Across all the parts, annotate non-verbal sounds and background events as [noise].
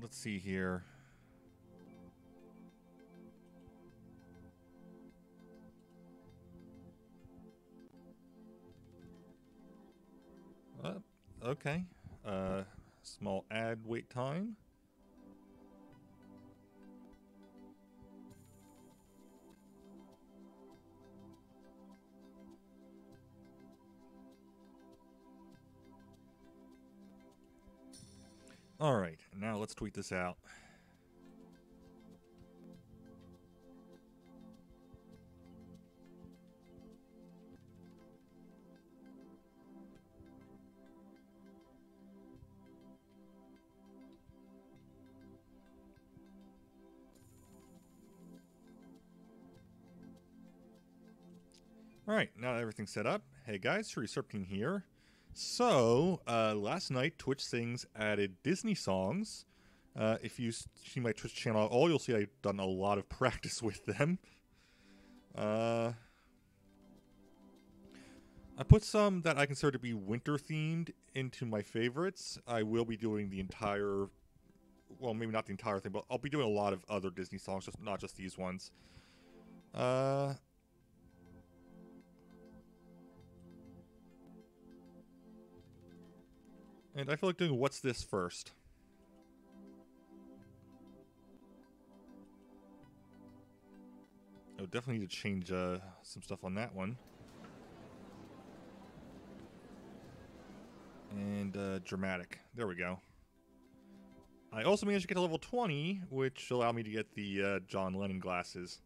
let's see here. Uh, okay. Uh, small ad wait time. All right, now let's tweet this out. All right, now that everything's set up, hey guys, Ryu Serpentine here. So, uh, last night, Twitch Sings added Disney songs. Uh, if you see my Twitch channel at all, you'll see I've done a lot of [laughs] practice with them. Uh, I put some that I consider to be winter themed into my favorites. I will be doing the entire, well, maybe not the entire thing, but I'll be doing a lot of other Disney songs, just not just these ones. Uh, And I feel like doing what's this first. I would definitely need to change uh, some stuff on that one. And uh, dramatic. There we go. I also managed to get to level 20, which allowed me to get the uh, John Lennon glasses.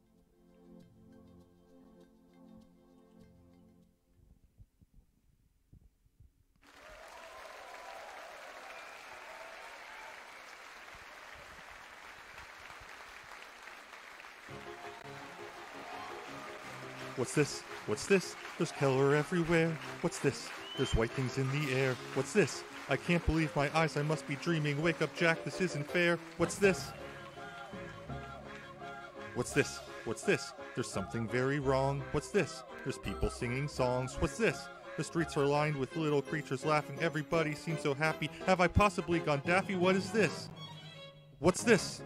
What's this? What's this? There's Keller everywhere. What's this? There's white things in the air. What's this? I can't believe my eyes. I must be dreaming. Wake up, Jack. This isn't fair. What's this? What's this? What's this? There's something very wrong. What's this? There's people singing songs. What's this? The streets are lined with little creatures laughing. Everybody seems so happy. Have I possibly gone daffy? What is this? What's this?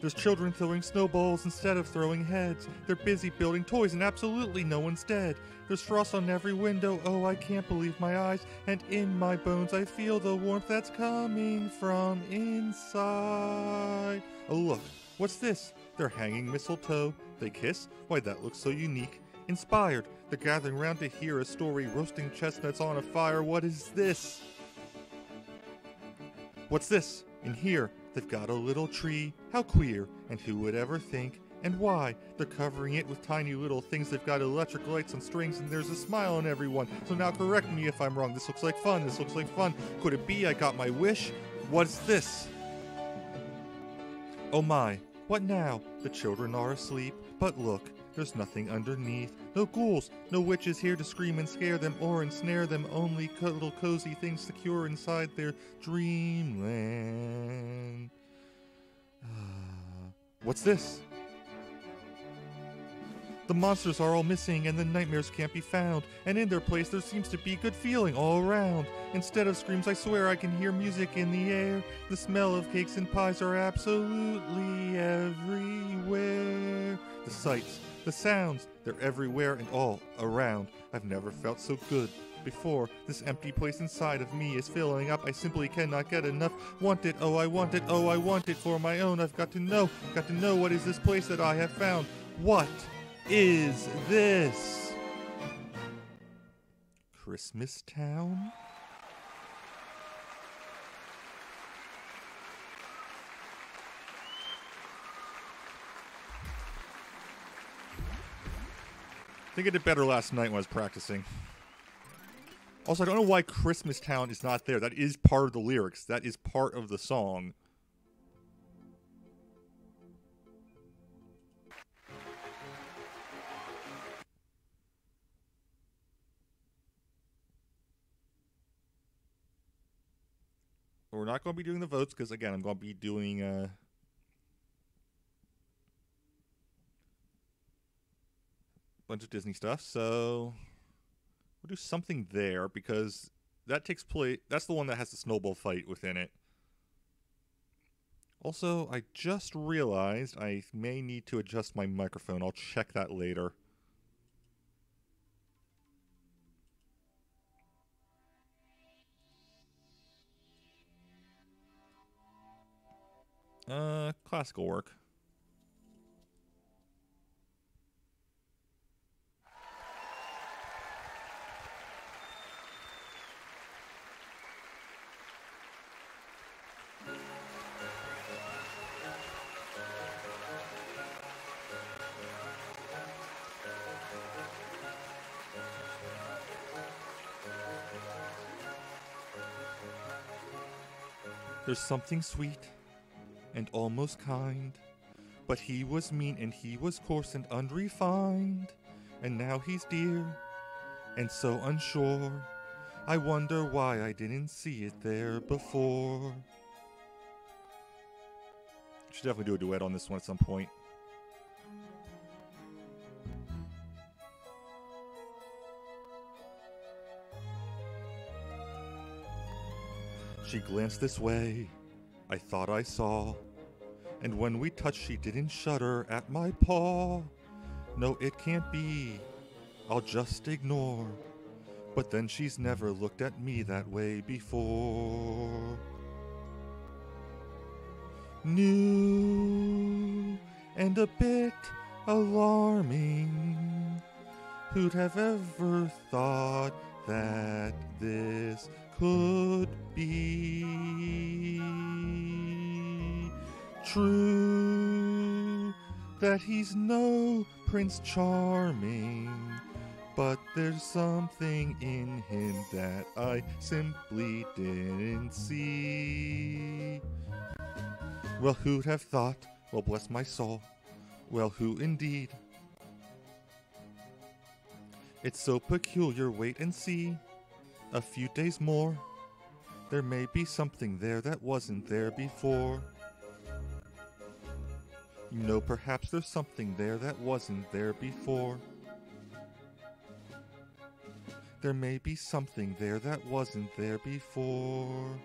There's children throwing snowballs instead of throwing heads. They're busy building toys and absolutely no one's dead. There's frost on every window. Oh, I can't believe my eyes. And in my bones, I feel the warmth that's coming from inside. Oh, look. What's this? They're hanging mistletoe. They kiss? Why, that looks so unique. Inspired. They're gathering round to hear a story. Roasting chestnuts on a fire. What is this? What's this? In here, they've got a little tree. How queer. And who would ever think? And why? They're covering it with tiny little things. They've got electric lights on strings, and there's a smile on everyone. So now correct me if I'm wrong. This looks like fun. This looks like fun. Could it be I got my wish? What's this? Oh my, what now? The children are asleep. But look, there's nothing underneath. No ghouls, no witches here to scream and scare them or ensnare them. Only little cozy things secure inside their dreamland. Ah, what's this? The monsters are all missing and the nightmares can't be found. And in their place, there seems to be good feeling all around. Instead of screams, I swear I can hear music in the air. The smell of cakes and pies are absolutely everywhere. The sights, the sounds, they're everywhere and all around. I've never felt so good before. This empty place inside of me is filling up. I simply cannot get enough. Want it, oh, I want it, oh, I want it for my own. I've got to know, got to know what is this place that I have found. What is this? Christmas Town? I think I did better last night when I was practicing. Also, I don't know why Christmas Town is not there. That is part of the lyrics. That is part of the song. We're not going to be doing the votes because, again, I'm going to be doing uh, bunch of Disney stuff. So we'll do something there because that takes place. That's the one that has the snowball fight within it. Also, I just realized I may need to adjust my microphone. I'll check that later. Uh, classical work. There's something sweet and almost kind. But he was mean and he was coarse and unrefined. And now he's dear and so unsure. I wonder why I didn't see it there before. Should definitely do a duet on this one at some point. She glanced this way, I thought I saw. And when we touched, she didn't shudder at my paw. No, it can't be. I'll just ignore. But then she's never looked at me that way before. New and a bit alarming. Who'd have ever thought that this could be true? That he's no Prince Charming, but there's something in him that I simply didn't see. Well, who'd have thought? Well, bless my soul. Well, who indeed? It's so peculiar, wait and see. A few days more. There may be something there that wasn't there before. You know, perhaps there's something there that wasn't there before. There may be something there that wasn't there before.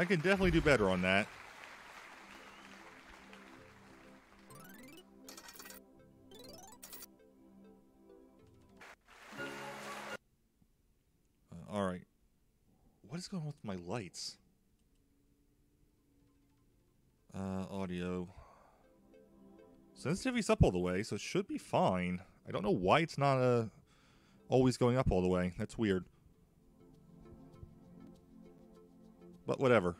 I can definitely do better on that. Uh, all right. What is going on with my lights? Uh, audio. Sensitivity's up all the way, so it should be fine. I don't know why it's not uh, always going up all the way. That's weird. But whatever.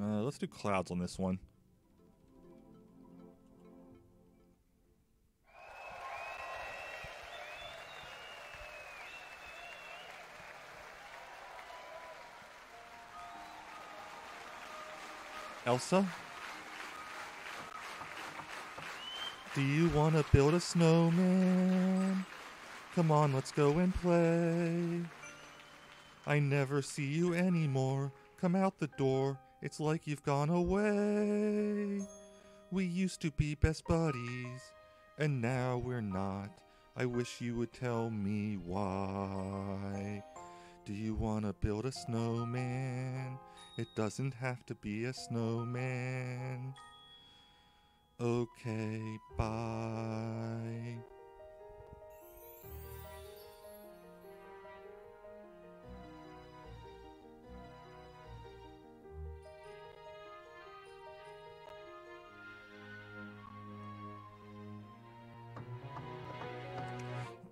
Uh, let's do clouds on this one. Elsa? Do you want to build a snowman? Come on, let's go and play. I never see you anymore. Come out the door. It's like you've gone away. We used to be best buddies, and now we're not. I wish you would tell me why. Do you want to build a snowman? It doesn't have to be a snowman. Okay, bye.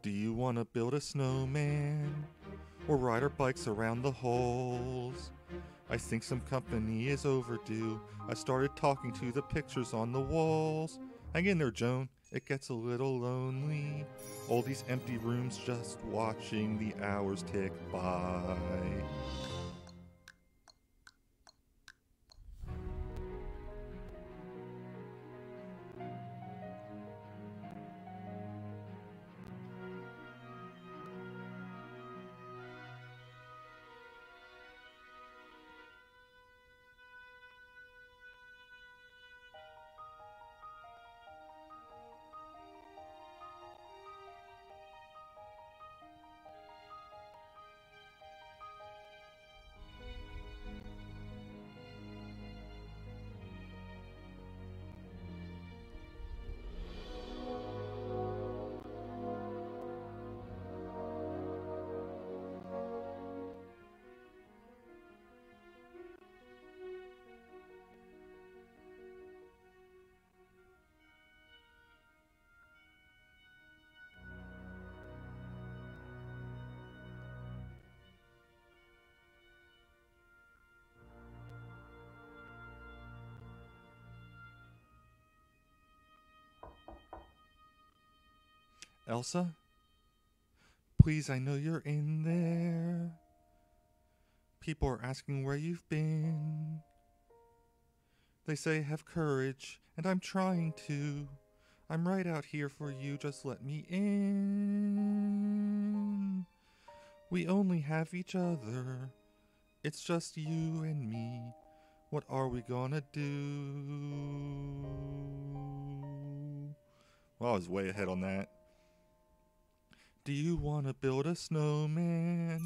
Do you want to build a snowman? or ride our bikes around the holes. I think some company is overdue. I started talking to the pictures on the walls. Hang in there, Joan. It gets a little lonely. All these empty rooms just watching the hours tick by. Elsa? Please, I know you're in there. People are asking where you've been. They say have courage, and I'm trying to. I'm right out here for you, just let me in. We only have each other. It's just you and me. What are we gonna do? Well, I was way ahead on that. Do you want to build a snowman?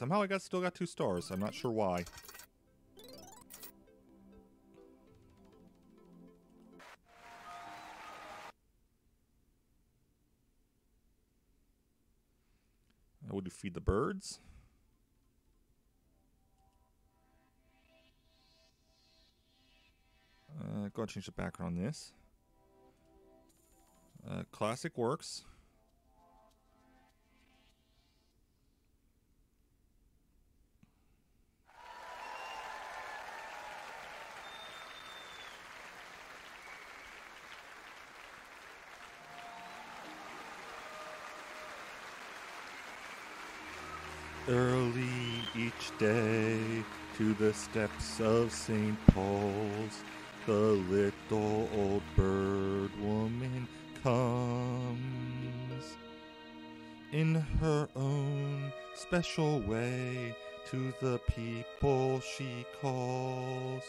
Somehow I got still got two stars. I'm not sure why. I would feed the birds. Uh, go and change the background on this. Uh, classic works. Each day to the steps of St. Paul's, the little old bird woman comes. In her own special way, to the people she calls.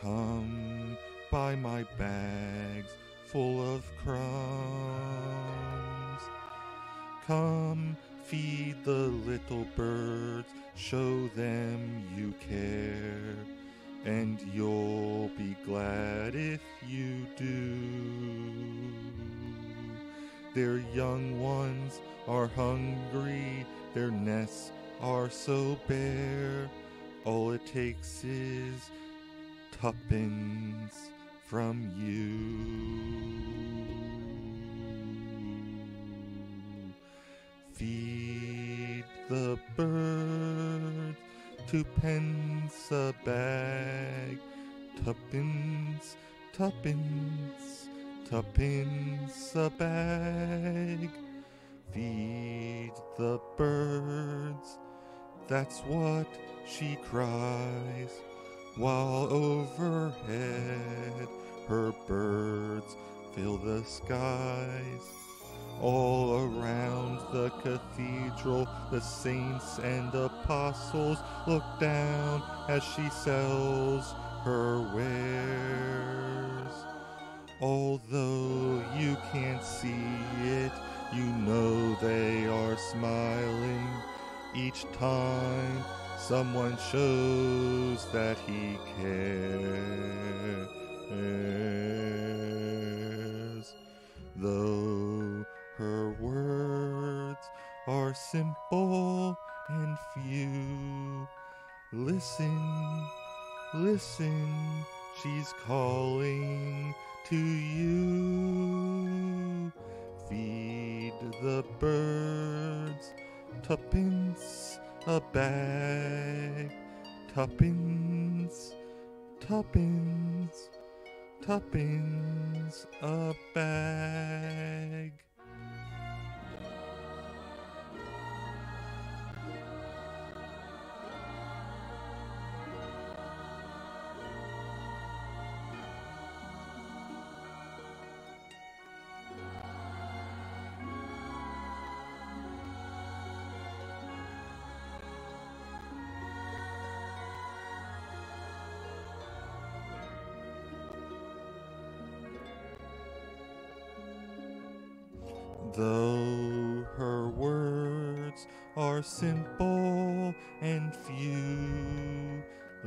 Come buy my bags full of crumbs. Come Feed the little birds, show them you care, and you'll be glad if you do. Their young ones are hungry, their nests are so bare. All it takes is tuppence from you. Feed the birds, twopence a bag, tuppence, tuppence, tuppence a bag. Feed the birds, that's what she cries, while overhead her birds fill the skies. All around the cathedral, the saints and apostles look down as she sells her wares. Although you can't see it, you know they are smiling each time someone shows that he cares. Though her words are simple and few, listen, listen, she's calling to you. Feed the birds tuppence a bag, tuppence, tuppence, tuppence a bag. Though her words are simple and few,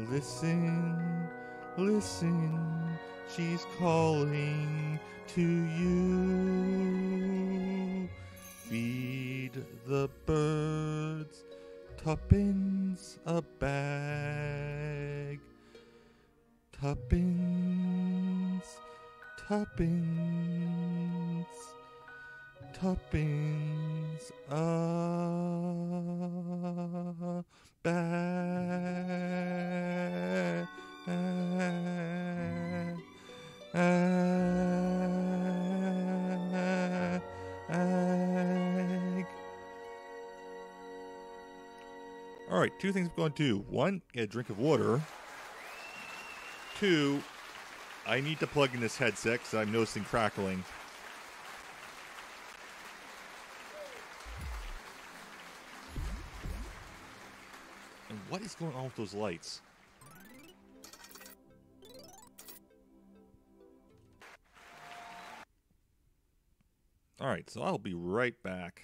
listen, listen, she's calling to you. Right, two. One, get a drink of water. Two, I need to plug in this headset because I'm noticing crackling. And what is going on with those lights? Alright, so I'll be right back.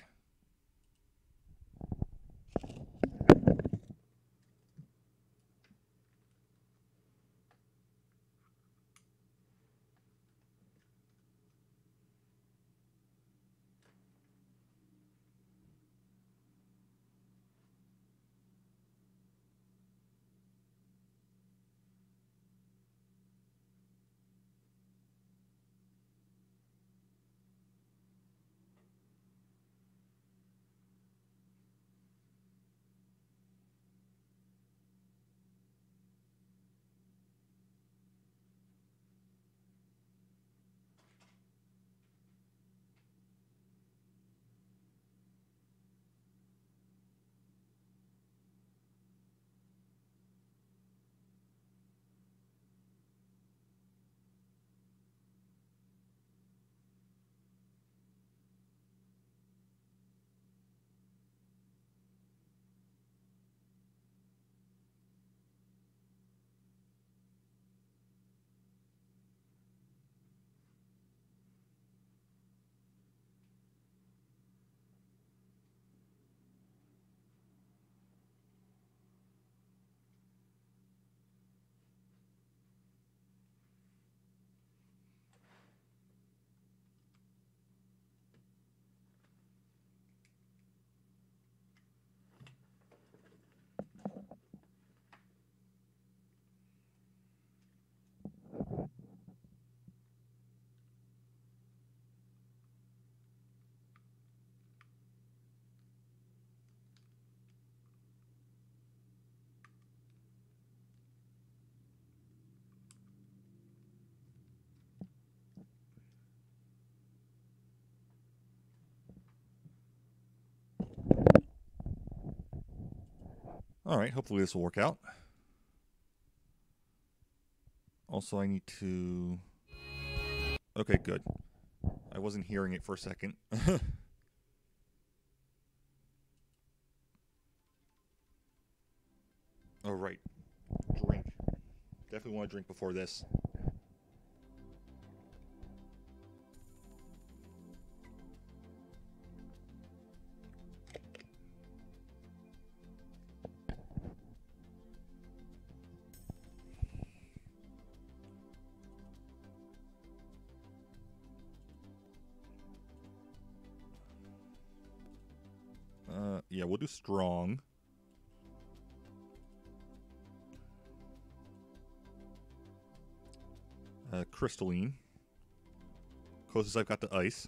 All right, hopefully this will work out. Also, I need to. Okay, good. I wasn't hearing it for a second. [laughs] All right, drink. Definitely want to drink before this. Strong. Uh, crystalline. Closest I've got to ice.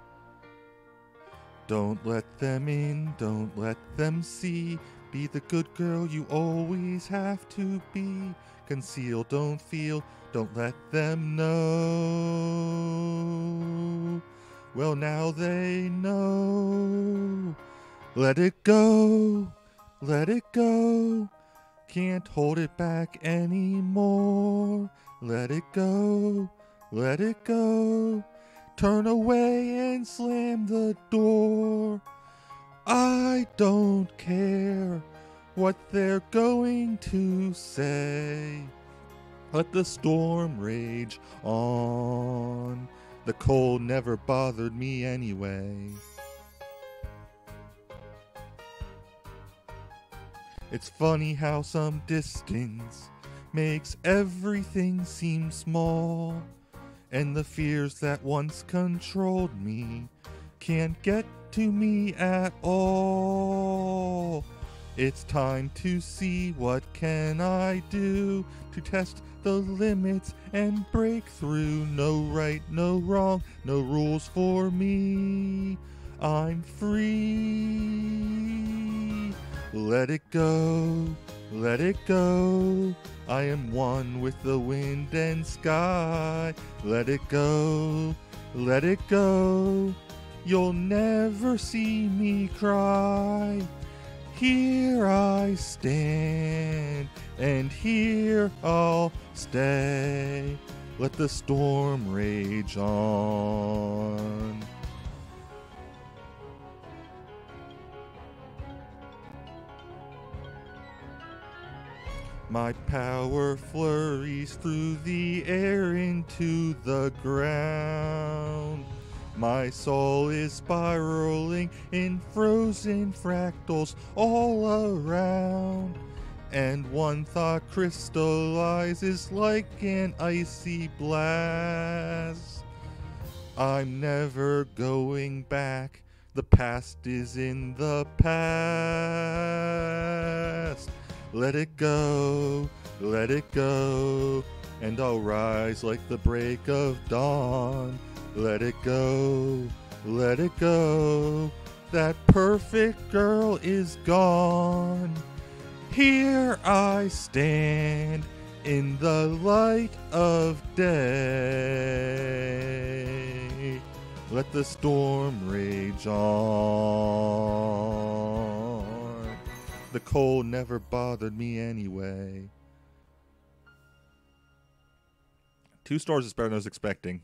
Don't let them in, don't let them see. Be the good girl you always have to be. Conceal, don't feel, don't let them know. Well, now they know. Let it go, let it go. Can't hold it back anymore. Let it go, let it go. Turn away and slam the door. I don't care what they're going to say. Let the storm rage on. The cold never bothered me anyway. It's funny how some distance makes everything seem small and the fears that once controlled me can't get to me at all. It's time to see what can I do to test the limits and break through. No right, no wrong, no rules for me. I'm free. Let it go, let it go. I am one with the wind and sky. Let it go, let it go. You'll never see me cry. Here I stand, and here I'll stay. Let the storm rage on. My power flurries through the air into the ground. My soul is spiraling in frozen fractals all around. And one thought crystallizes like an icy blast. I'm never going back. The past is in the past. Let it go, let it go, and I'll rise like the break of dawn. Let it go, let it go. That perfect girl is gone. Here I stand in the light of day. Let the storm rage on. The cold never bothered me anyway. Two stars is better than I was expecting.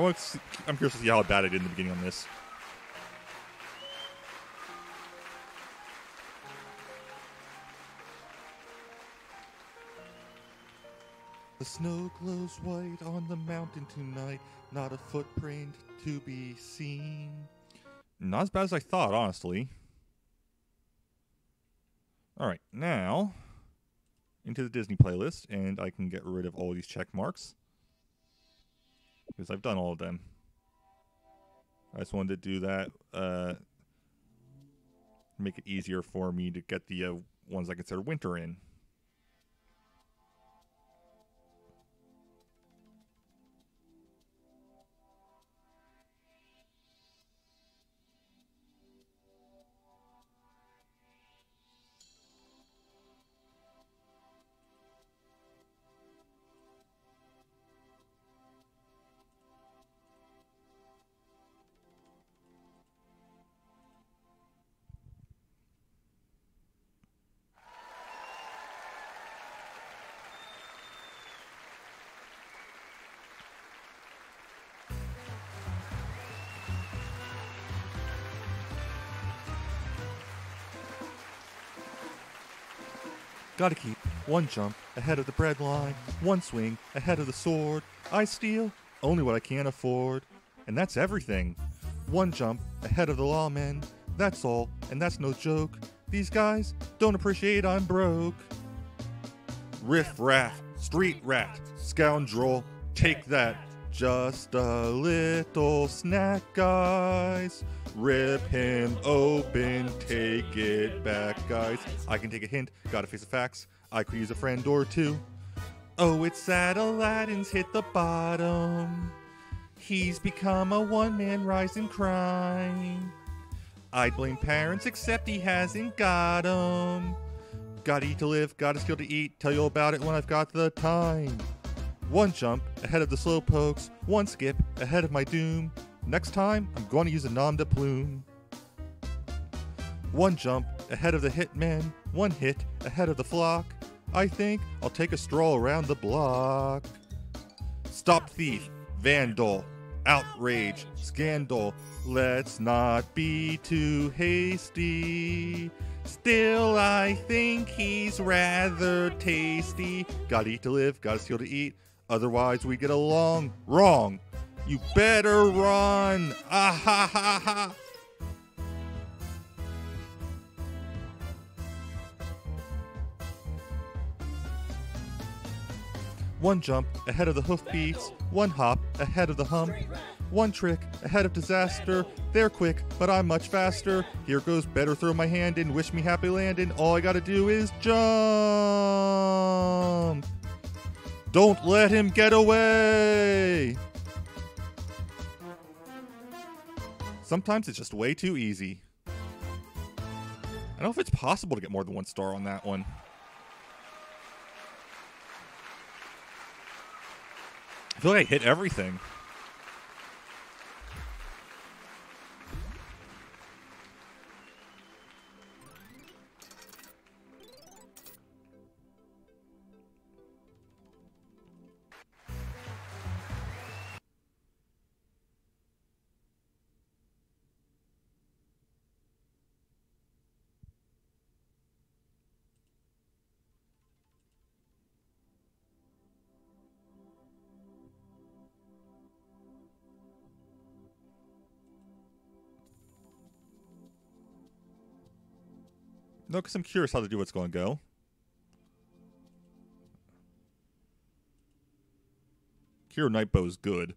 I want to see, I'm curious to see how bad I did in the beginning on this. The snow glows white on the mountain tonight, not a footprint to be seen. Not as bad as I thought, honestly. Alright, now into the Disney playlist, and I can get rid of all these check marks because I've done all of them. I just wanted to do that, uh, make it easier for me to get the uh, ones I consider winter in. Gotta keep one jump ahead of the bread line, one swing ahead of the sword. I steal only what I can't afford, and that's everything. One jump ahead of the lawmen, that's all, and that's no joke. These guys don't appreciate I'm broke. Riff raff, street rat, scoundrel, take that. Just a little snack, guys. Rip him open, take it back, guys. I can take a hint, gotta face the facts. I could use a friend or two. Oh, it's sad Aladdin's hit the bottom. He's become a one man rising crime. I'd blame parents, except he hasn't got 'em. Gotta eat to live, gotta skill to eat. Tell you about it when I've got the time. One jump ahead of the slow pokes, one skip ahead of my doom. Next time, I'm going to use a nom de plume. One jump ahead of the hitman, one hit ahead of the flock. I think I'll take a stroll around the block. Stop thief, vandal, outrage, scandal. Let's not be too hasty. Still, I think he's rather tasty. Gotta eat to live, gotta steal to eat. Otherwise, we get along. Wrong. You better run. Ah ha ha ha. One jump ahead of the hoofbeats, one hop ahead of the hump, one trick ahead of disaster. They're quick, but I'm much faster. Here goes better throw my hand in, wish me happy landing. All I gotta do is jump. Don't let him get away. Sometimes it's just way too easy. I don't know if it's possible to get more than one star on that one. I feel like I hit everything. Because I'm curious how to do what's going to go. Kira Nightbow's good.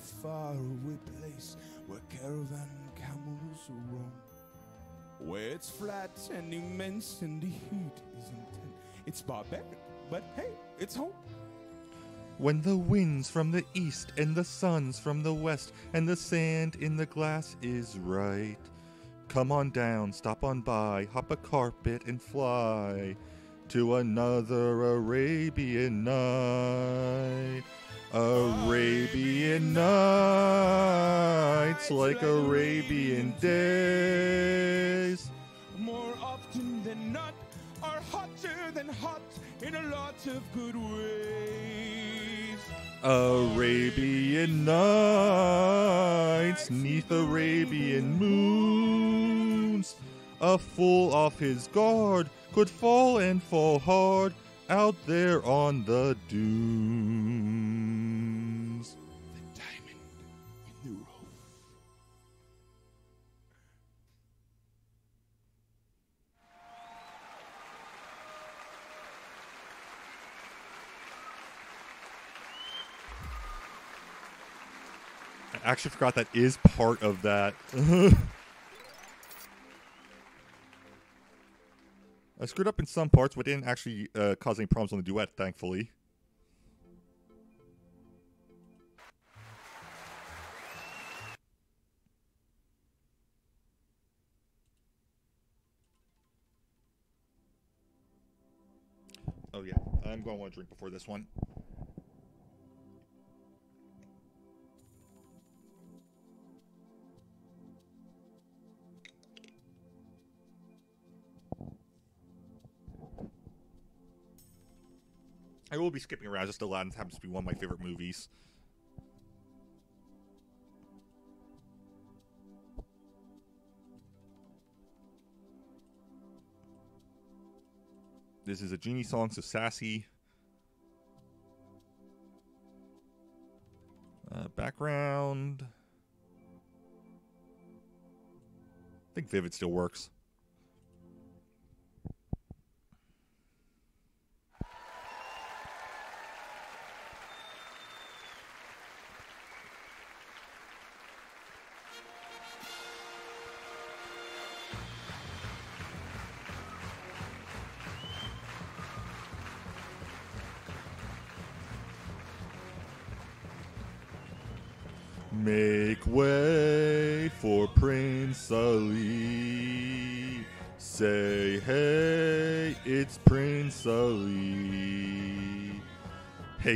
Faraway place where caravan camels roam. Where it's flat and immense and the heat is intense. It's barbaric, but hey, it's home. When the winds from the east and the suns from the west and the sand in the glass is right. Come on down, stop on by, hop a carpet and fly to another Arabian night. Arabian nights like Arabian days. More often than not, are hotter than hot in a lot of good ways. Arabian nights neath Arabian moons. a fool off his guard could fall and fall hard out there on the dunes. The diamond in the. I actually forgot that is part of that. [laughs] I screwed up in some parts, but didn't actually uh, cause any problems on the duet, thankfully. Oh yeah, I'm going to want to drink before this one. I will be skipping around just a lot. Aladdin happens to be one of my favorite movies. This is a Genie song, so sassy. Uh, background. I think Vivid still works.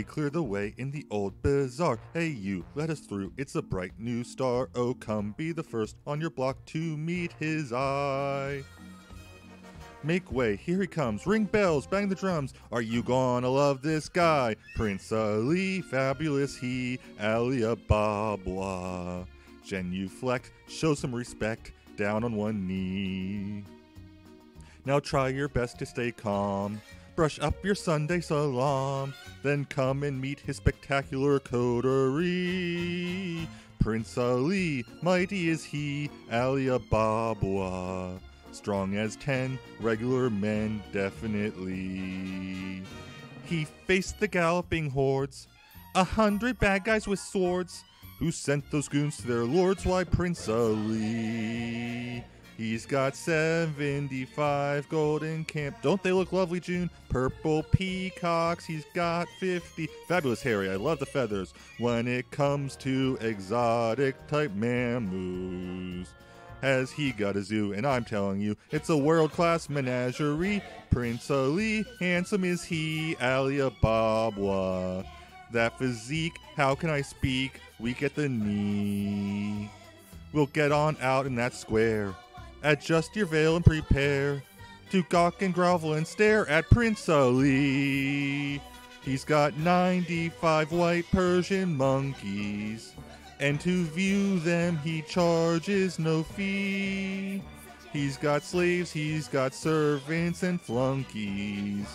Clear the way in the old bazaar. Hey, you, let us through. It's a bright new star. Oh, come be the first on your block to meet his eye. Make way, here he comes. Ring bells, bang the drums. Are you gonna love this guy? Prince Ali, fabulous he, Ali Ababwa. Genuflect, show some respect, down on one knee. Now try your best to stay calm. Brush up your Sunday salam, then come and meet his spectacular coterie. Prince Ali, mighty is he, Ali Ababwa. Strong as ten regular men, definitely. He faced the galloping hordes, a hundred bad guys with swords, who sent those goons to their lords. Why, Prince Ali? He's got 75 golden camp. Don't they look lovely, June? Purple peacocks. He's got 50. Fabulous Harry. I love the feathers. When it comes to exotic type mammoos has he got a zoo, and I'm telling you, it's a world class menagerie. Prince Ali, handsome is he, Ali Ababwa. That physique, how can I speak? Weak at the knee. We'll get on out in that square. Adjust your veil and prepare to gawk and grovel and stare at Prince Ali. He's got 95 white Persian monkeys and to view them he charges no fee. He's got slaves, he's got servants and flunkies.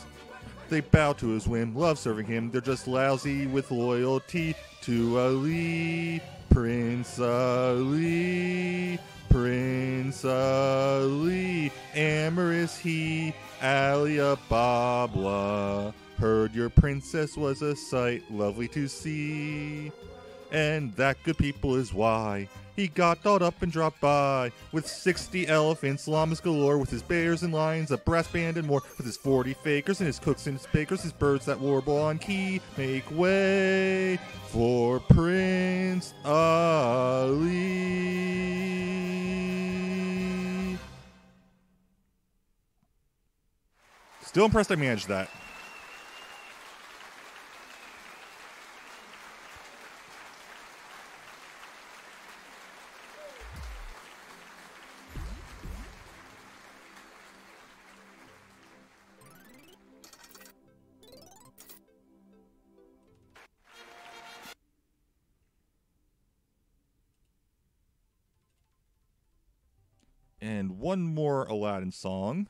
They bow to his whim, love serving him, they're just lousy with loyalty to Ali. Prince Ali, Prince Ali, amorous he, Ali Ababwa. Heard your princess was a sight lovely to see. And that good people is why he got dolled up and dropped by with 60 elephants, llamas galore, with his bears and lions, a brass band and more, with his 40 fakers and his cooks and his bakers, his birds that warble on key. Make way for Prince Ali. Still impressed I managed that. One more Aladdin song.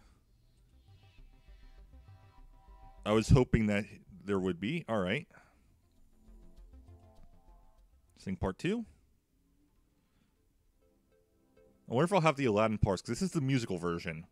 I was hoping that there would be. All right. Sing part two. I wonder if I'll have the Aladdin parts because this is the musical version.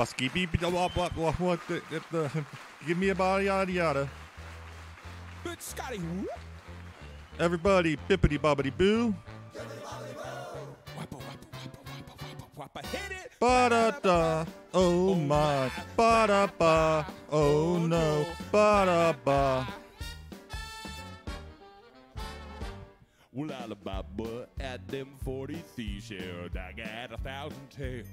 Busky beep what the, the, the, give me a body yada yada. Good Scotty. Everybody bippity bobbity boo. Ba da da. Oh my. Ba da ba. Oh no. Ba da ba. Well, Alibaba at them 40 seashells. I got a thousand tails.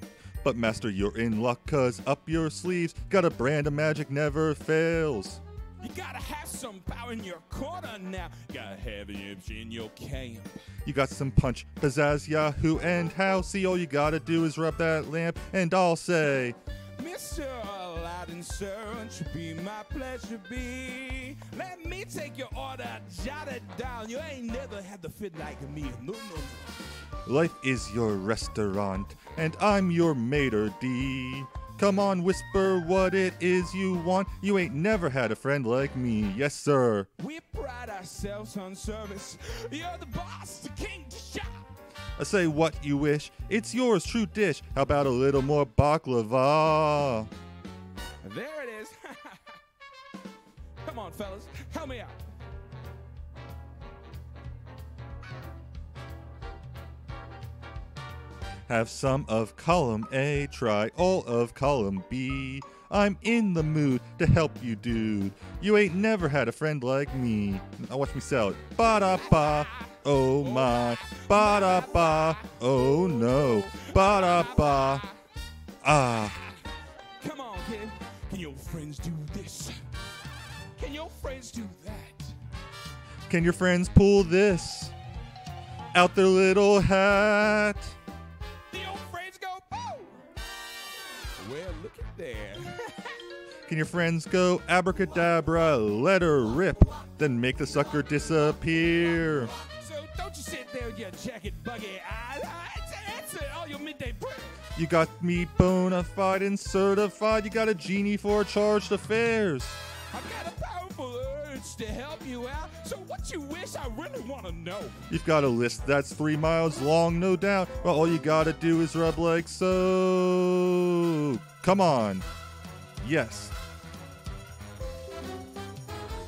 But master, you're in luck, cause up your sleeves, got a brand of magic never fails. You gotta have some power in your corner now. Gotta have imps in your camp. You got some punch, pizzazz, yahoo, and how. See, all you gotta do is rub that lamp, and I'll say, Mr. Sir, it should be my pleasure be. Let me take your order, jot it down. You ain't never had the fit like me. No, no, no. Life is your restaurant, and I'm your maitre d'. Come on, whisper what it is you want. You ain't never had a friend like me, yes, sir. We pride ourselves on service. You're the boss, the king, the shop. I say what you wish, it's yours, true dish. How about a little more baklava? There it is. [laughs] Come on, fellas, help me out. Have some of column A, try all of column B. I'm in the mood to help you, dude. You ain't never had a friend like me. Now watch me sell it. Ba da ba, oh my. Ba da ba, oh no. Ba da ba, ah. Come on, kid. Can your friends do this? Can your friends do that? Can your friends pull this out their little hat? The old friends go boom. Well, look at there. [laughs] Can your friends go abracadabra, let her rip, then make the sucker disappear? so don't you sit there with your jacket buggy eyes. It. All your midday prep. You got me bona fide and certified. You got a genie for charged affairs. I've got a powerful urge to help you out. So what you wish, I really want to know. You've got a list that's three miles long, no doubt. Well, all you gotta do is rub like so. Come on. Yes.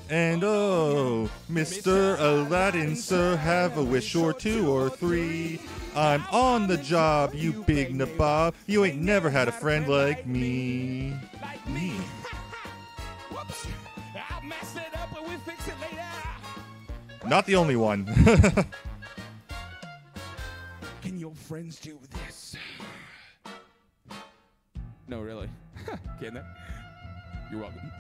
And oh, oh Mr. Aladdin, sir, have a wish or two or three. I'm on the job, you big nabob. You ain't never had a friend like me. Like me. Whoops. I'll mess it up and we fix it later. Not the only one. [laughs] Can your friends do this? No, really. [laughs] Can they? You're welcome.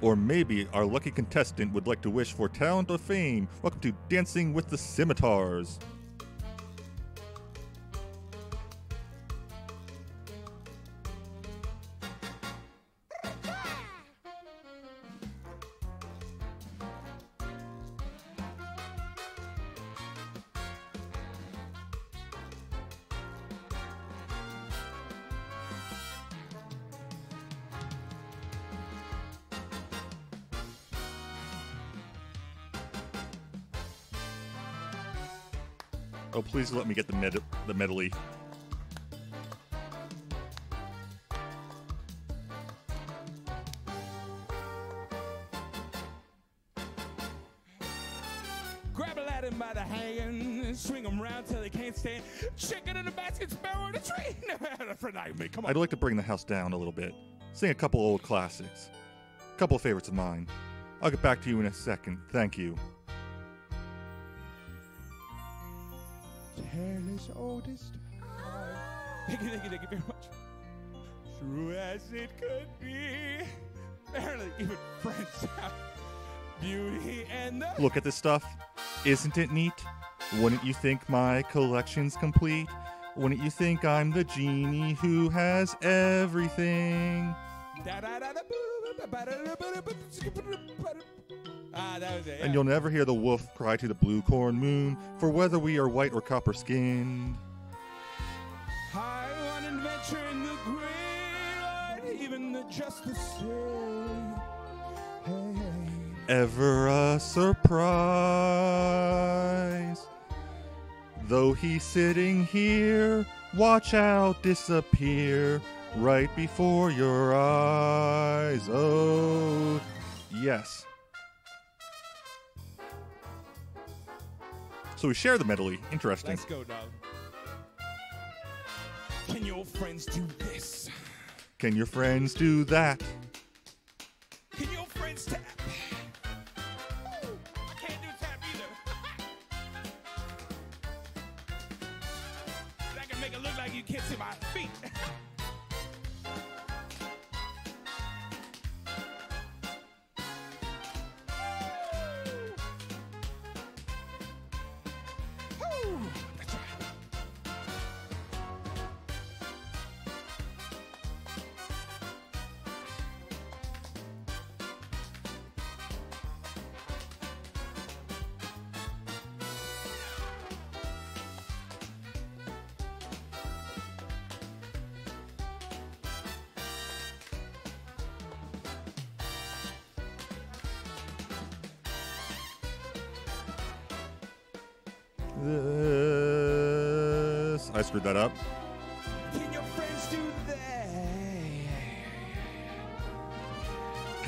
Or maybe our lucky contestant would like to wish for talent or fame. Welcome to Dancing with the Scimitars. Please let me get the med- the medley. Grab Aladdin by the hand, and swing him round till he can't stand. Chicken in the basket, sparrow in the tree. [laughs] Never had a friend like me. Come on. I'd like to bring the house down a little bit. Sing a couple old classics. A Couple favorites of mine. I'll get back to you in a second. Thank you. Careless oldest Thank you, thank you, thank you very much. True as it could be. Barely even friends have beauty and the Look at this stuff. Isn't it neat? Wouldn't you think my collection's complete? Wouldn't you think I'm the genie who has everything? Ah, that was it. And you'll never hear the wolf cry to the blue corn moon for whether we are white or copper skinned. I want adventure in the light, even the justice hey, hey. Ever a surprise. Though he's sitting here, watch out disappear right before your eyes. Oh, yes. So we share the medley. Interesting. Let's go, dog. Can your friends do this? Can your friends do that?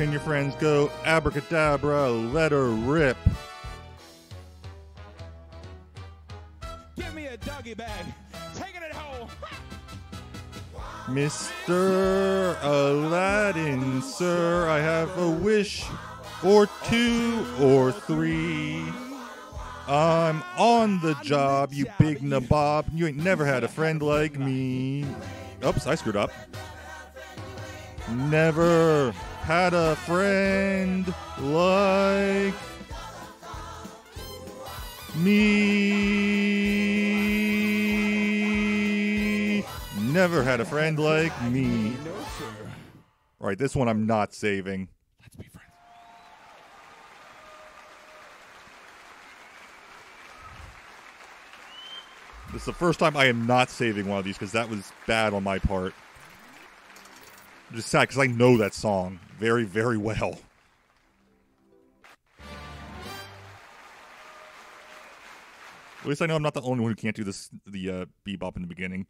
Can your friends go abracadabra, let her rip? Give me a doggy bag. Taking it home. Mr. Aladdin, sir, I have a wish or two or three. I'm on the job, you big nabob. You ain't never had a friend like me. Oops, I screwed up. Never had a friend like me. Never had a friend like me. All right, this one I'm not saving. Let's be friends. This is the first time I am not saving one of these because that was bad on my part. I'm just sad because I know that song very, very well. At least I know I'm not the only one who can't do this the uh, bebop in the beginning.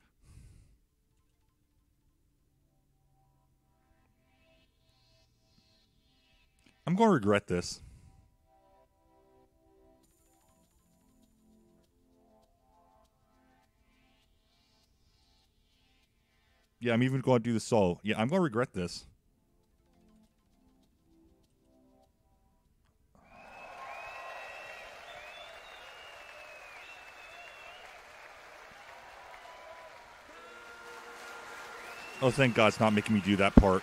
I'm going to regret this. Yeah, I'm even going to do the solo. Yeah, I'm going to regret this. Oh, thank God it's not making me do that part.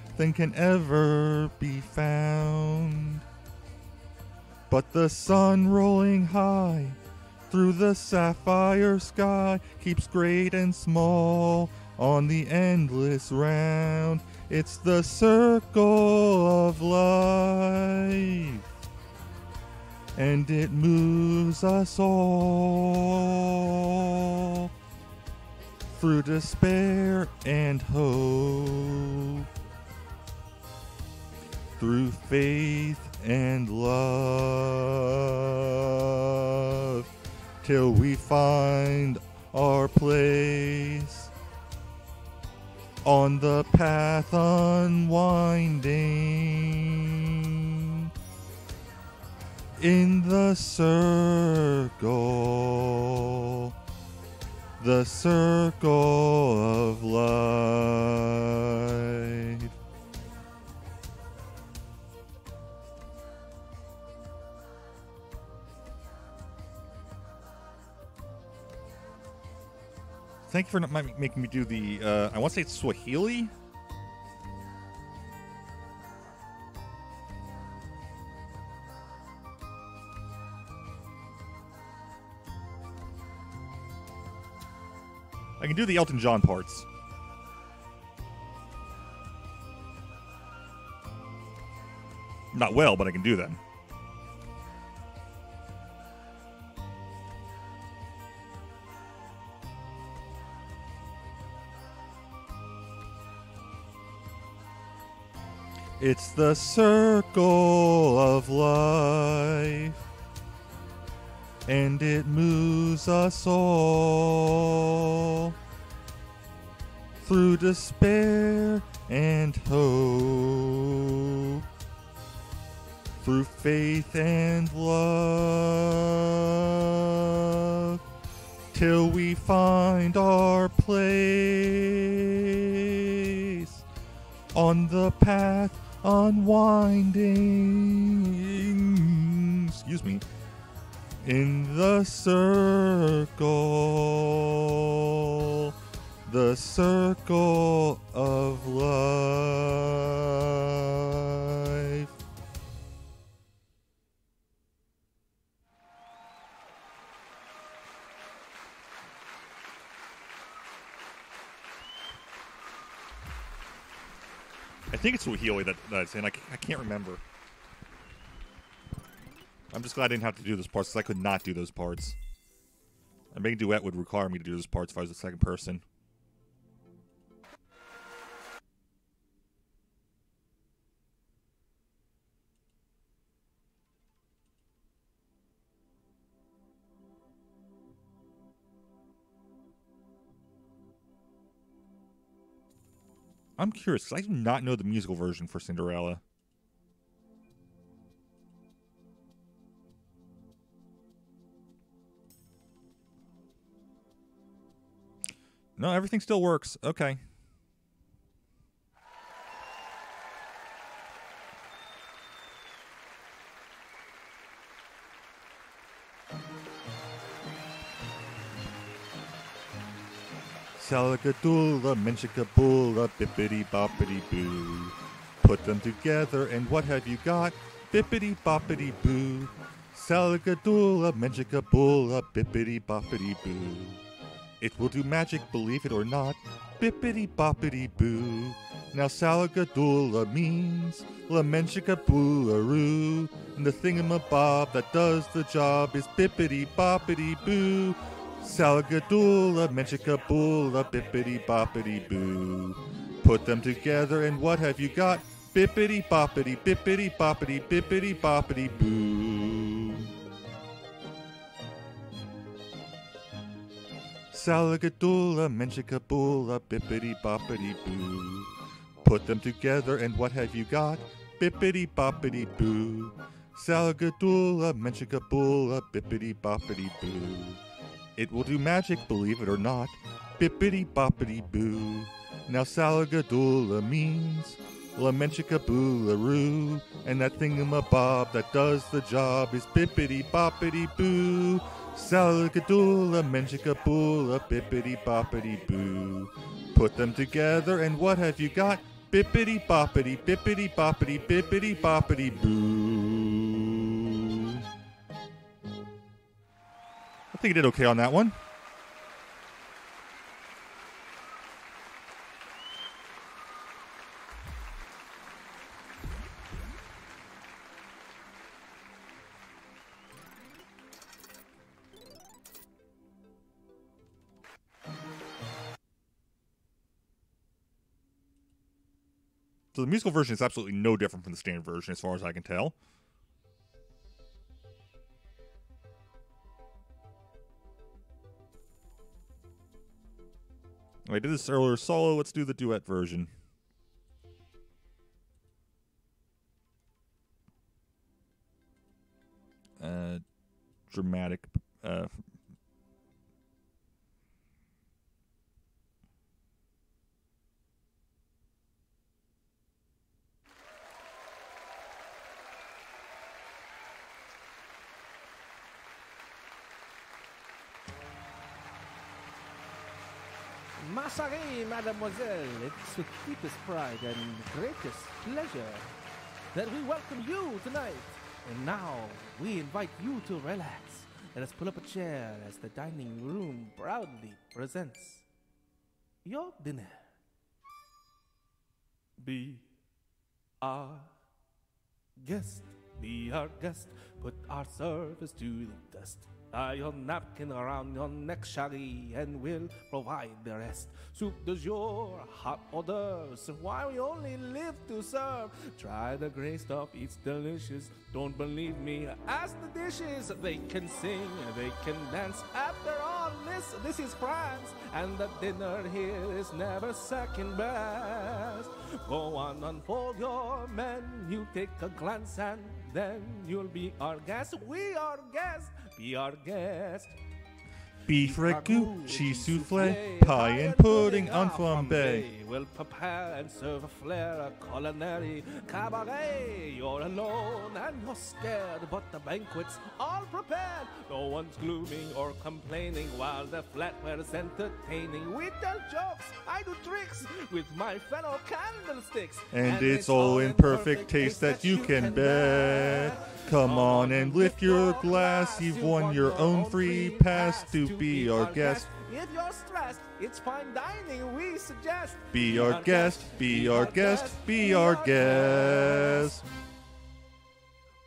than can ever be found. But the sun rolling high through the sapphire sky keeps great and small on the endless round. It's the circle of life, and it moves us all through despair and hope, through faith and love, till we find our place on the path unwinding in the circle, the circle of life. Thank you for not making me do the. Uh, I want to say it's Swahili. I can do the Elton John parts. Not well, but I can do them. It's the circle of life, and it moves us all through despair and hope, through faith and love, till we find our place on the path unwinding. Excuse me. In the circle, the circle of life. Think it's Swahili that that's in. I, I can't remember. I'm just glad I didn't have to do those parts because I could not do those parts. A main duet would require me to do those parts if I was the second person. I'm curious 'cause I do not know the musical version for Cinderella. No, everything still works. Okay. Salagadoola, menchikaboola, bippity boppity boo. Put them together, and what have you got? Bippity boppity boo. Salagadoola, menchikaboola, bippity boppity boo. It will do magic, believe it or not. Bippity boppity boo. Now Salagadoola means La Menchikaboolaroo. And the thingamabob that does the job is bippity boppity boo. Salagadoola, Menchikaboola, bippity boppity boo. Put them together, and what have you got? Bippity boppity, bippity boppity, bippity boppity boo. Salagadoola, Menchikaboola, bippity boppity boo. Put them together, and what have you got? Bippity boppity boo. Salagadoola, Menchikaboola, bippity boppity boo. It will do magic, believe it or not. Bippity boppity boo. Now Salagadoola means Lamenchika Boolaroo, and that thingamabob that does the job is bippity boppity boo. Salagadoola, Menchika Boola, bippity boppity boo. Put them together, and what have you got? Bippity boppity, bippity boppity, bippity boppity boo. Think you did okay on that one. So the musical version is absolutely no different from the standard version, as far as I can tell. I did this earlier solo. Let's do the duet version. Uh, dramatic. Uh, Massare, mademoiselle, it's with deepest pride and greatest pleasure that we welcome you tonight. And now we invite you to relax. Let us pull up a chair as the dining room proudly presents your dinner. Be our guest, be our guest, put our service to the test. Tie your napkin around your neck, shaggy, and we'll provide the rest. Soup du jour, hot orders, why we only live to serve. Try the gray stuff, it's delicious. Don't believe me, ask the dishes. They can sing, they can dance. After all this, this is France, and the dinner here is never second best. Go on, unfold your menu, take a glance, and then you'll be our guest. We are guests, be our guest. Beef ragout, cheese souffle, pie and pudding on flambe. We'll prepare and serve a flair, a culinary cabaret. You're alone and you're scared, but the banquet's all prepared. No one's glooming or complaining while the flatware's entertaining. We tell jokes, I do tricks with my fellow candlesticks. And it's all in perfect taste that you can bet. Come on and lift your glass. You've won your own free pass to be our guest. If you're stressed, it's fine dining we suggest. Be our guest, be our guest, be our guest.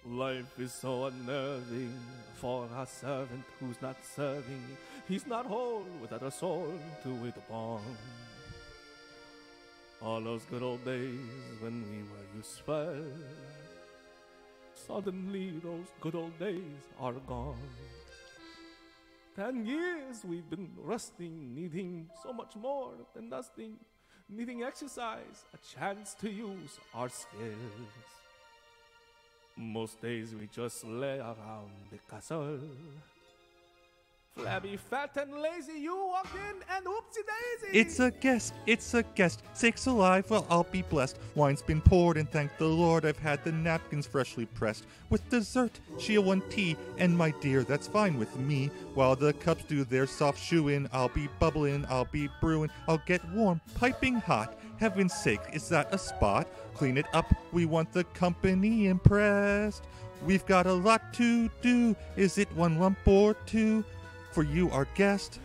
Life is so unnerving for a servant who's not serving. He's not whole without a soul to wait upon. All those good old days when we were useful. Suddenly, those good old days are gone. Ten years we've been rusting, needing so much more than dusting, needing exercise, a chance to use our skills. Most days we just lay around the castle. Flabby, fat, and lazy, you walk in and oopsie daisy! It's a guest, it's a guest. Sakes alive, well, I'll be blessed. Wine's been poured, and thank the Lord I've had the napkins freshly pressed. With dessert, she'll want tea, and my dear, that's fine with me. While the cups do their soft shoeing, I'll be bubbling, I'll be brewing, I'll get warm, piping hot. Heaven's sake, is that a spot? Clean it up, we want the company impressed. We've got a lot to do, is it one lump or two? For you, our guest,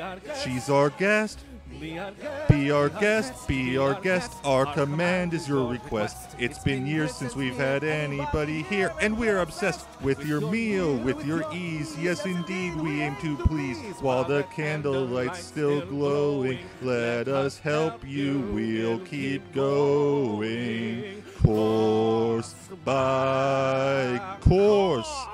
our guest, she's our guest. be our guest, Be our guest, be our guest. Our command is your request. It's been years since we've had anybody here, and we're obsessed with your meal, with your ease. Yes, indeed, we aim to please. While the candlelight's still glowing, let us help you. We'll keep going. Course by course,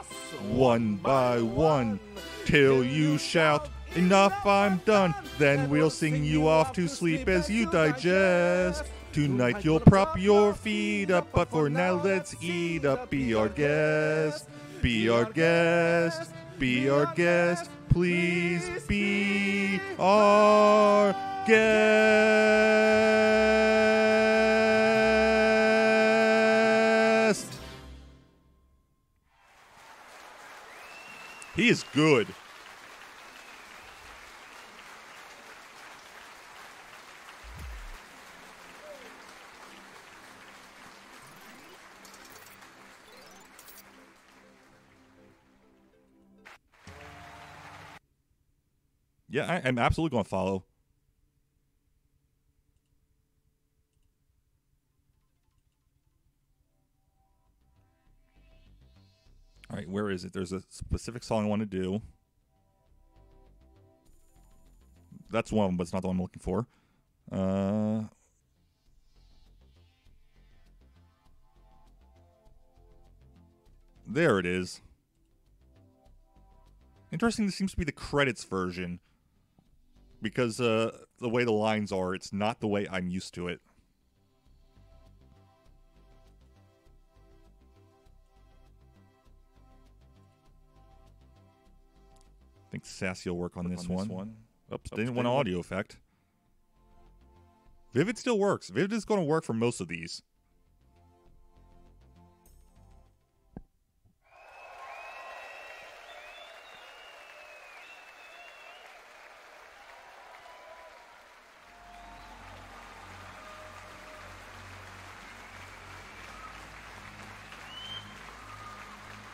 one by one, till you shout, Enough, I'm done. Then we'll sing you off to sleep as you digest. Tonight you'll prop your feet up, but for now let's eat up. Be our guest, be our guest, be our guest. Please be our guest. He is good. Yeah, I, I'm absolutely going to follow. All right, where is it? There's a specific song I want to do. That's one of them, but it's not the one I'm looking for. Uh, there it is. Interesting, this seems to be the credits version. Because uh, the way the lines are, it's not the way I'm used to it. Sassy will work on, this, on one. this one. Oops, Oops, didn't want want- audio effect. Vivid still works. Vivid is going to work for most of these.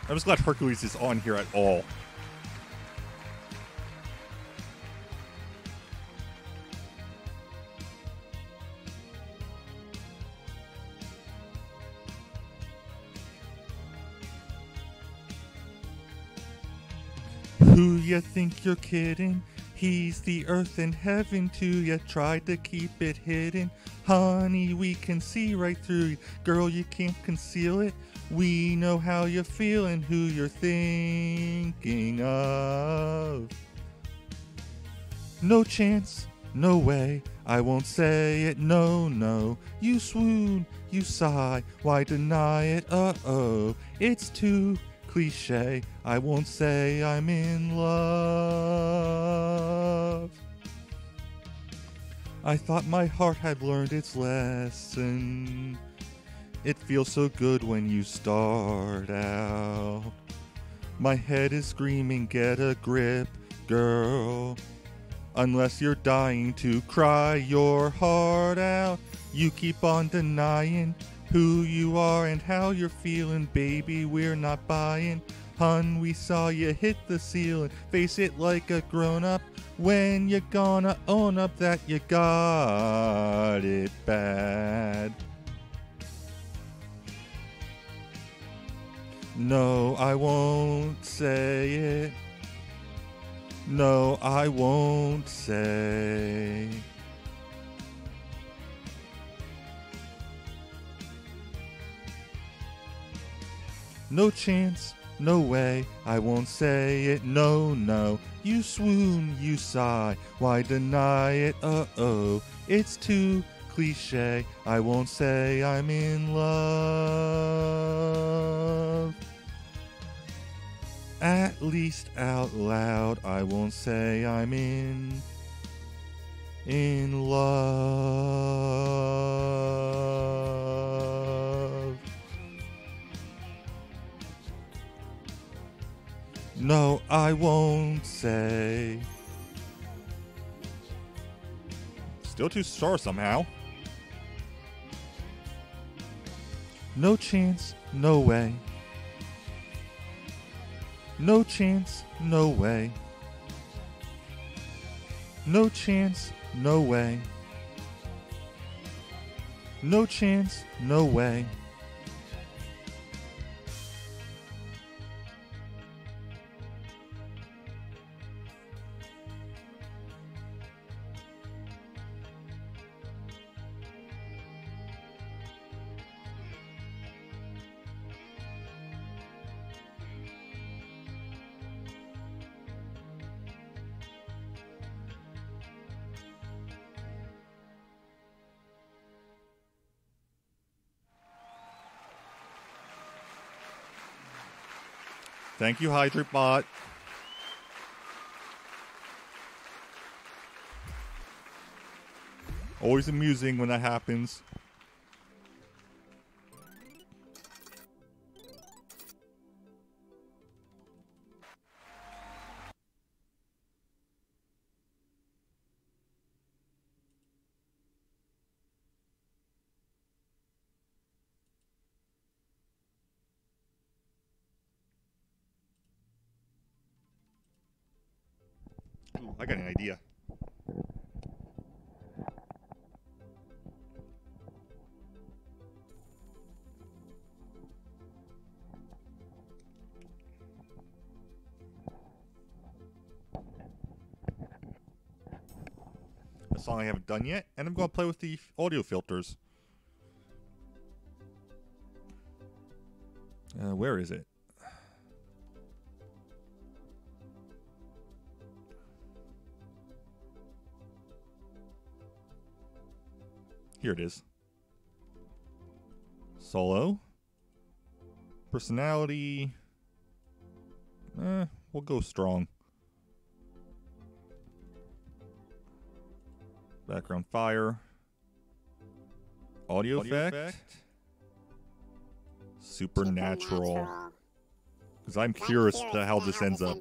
I'm just glad Hercules is on here at all. You think you're kidding? He's the earth and heaven too. You tried to keep it hidden. Honey, we can see right through you. Girl, you can't conceal it. We know how you feel and who you're thinking of. No chance, no way, I won't say it, no, no. You swoon, you sigh, why deny it? Uh oh, it's too cliche. I won't say I'm in love. I thought my heart had learned its lesson. It feels so good when you start out. My head is screaming, get a grip, girl. Unless you're dying to cry your heart out, you keep on denying who you are and how you're feeling, baby. We're not buying. Hun, we saw you hit the ceiling. Face it like a grown up. When you gonna own up that you got it bad? No, I won't say it. No, I won't say. No chance, no way, I won't say it, no, no. You swoon, you sigh, why deny it? Uh oh, it's too cliche, I won't say I'm in love. At least out loud, I won't say I'm in. In love. No, I won't say. Still too sore somehow. No chance, no way. No chance, no way. No chance, no way. No chance, no way. Thank you, Hydrobot. Always amusing when that happens. Haven't done yet, and I'm going to play with the audio filters. Uh, where is it? Here it is. Solo. Personality. Eh, we'll go strong. Background fire. Audio, effect. Supernatural. Because I'm curious to how this ends up.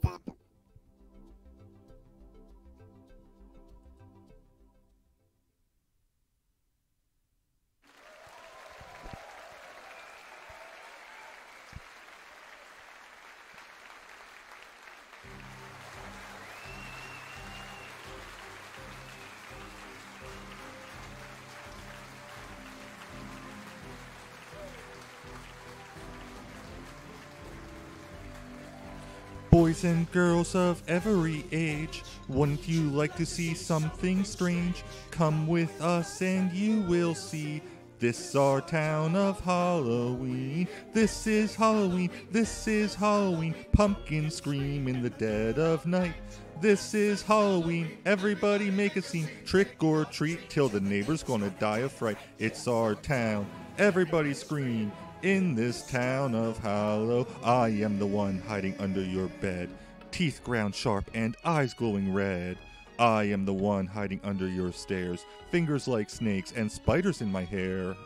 Boys and girls of every age, wouldn't you like to see something strange? Come with us and you will see. This our town of Halloween. This is Halloween. This is Halloween. Pumpkins scream in the dead of night. This is Halloween. Everybody make a scene. Trick or treat till the neighbor's gonna die of fright. It's our town. Everybody scream. In this town of Hallow, I am the one hiding under your bed. Teeth ground sharp and eyes glowing red. I am the one hiding under your stairs. Fingers like snakes and spiders in my hair.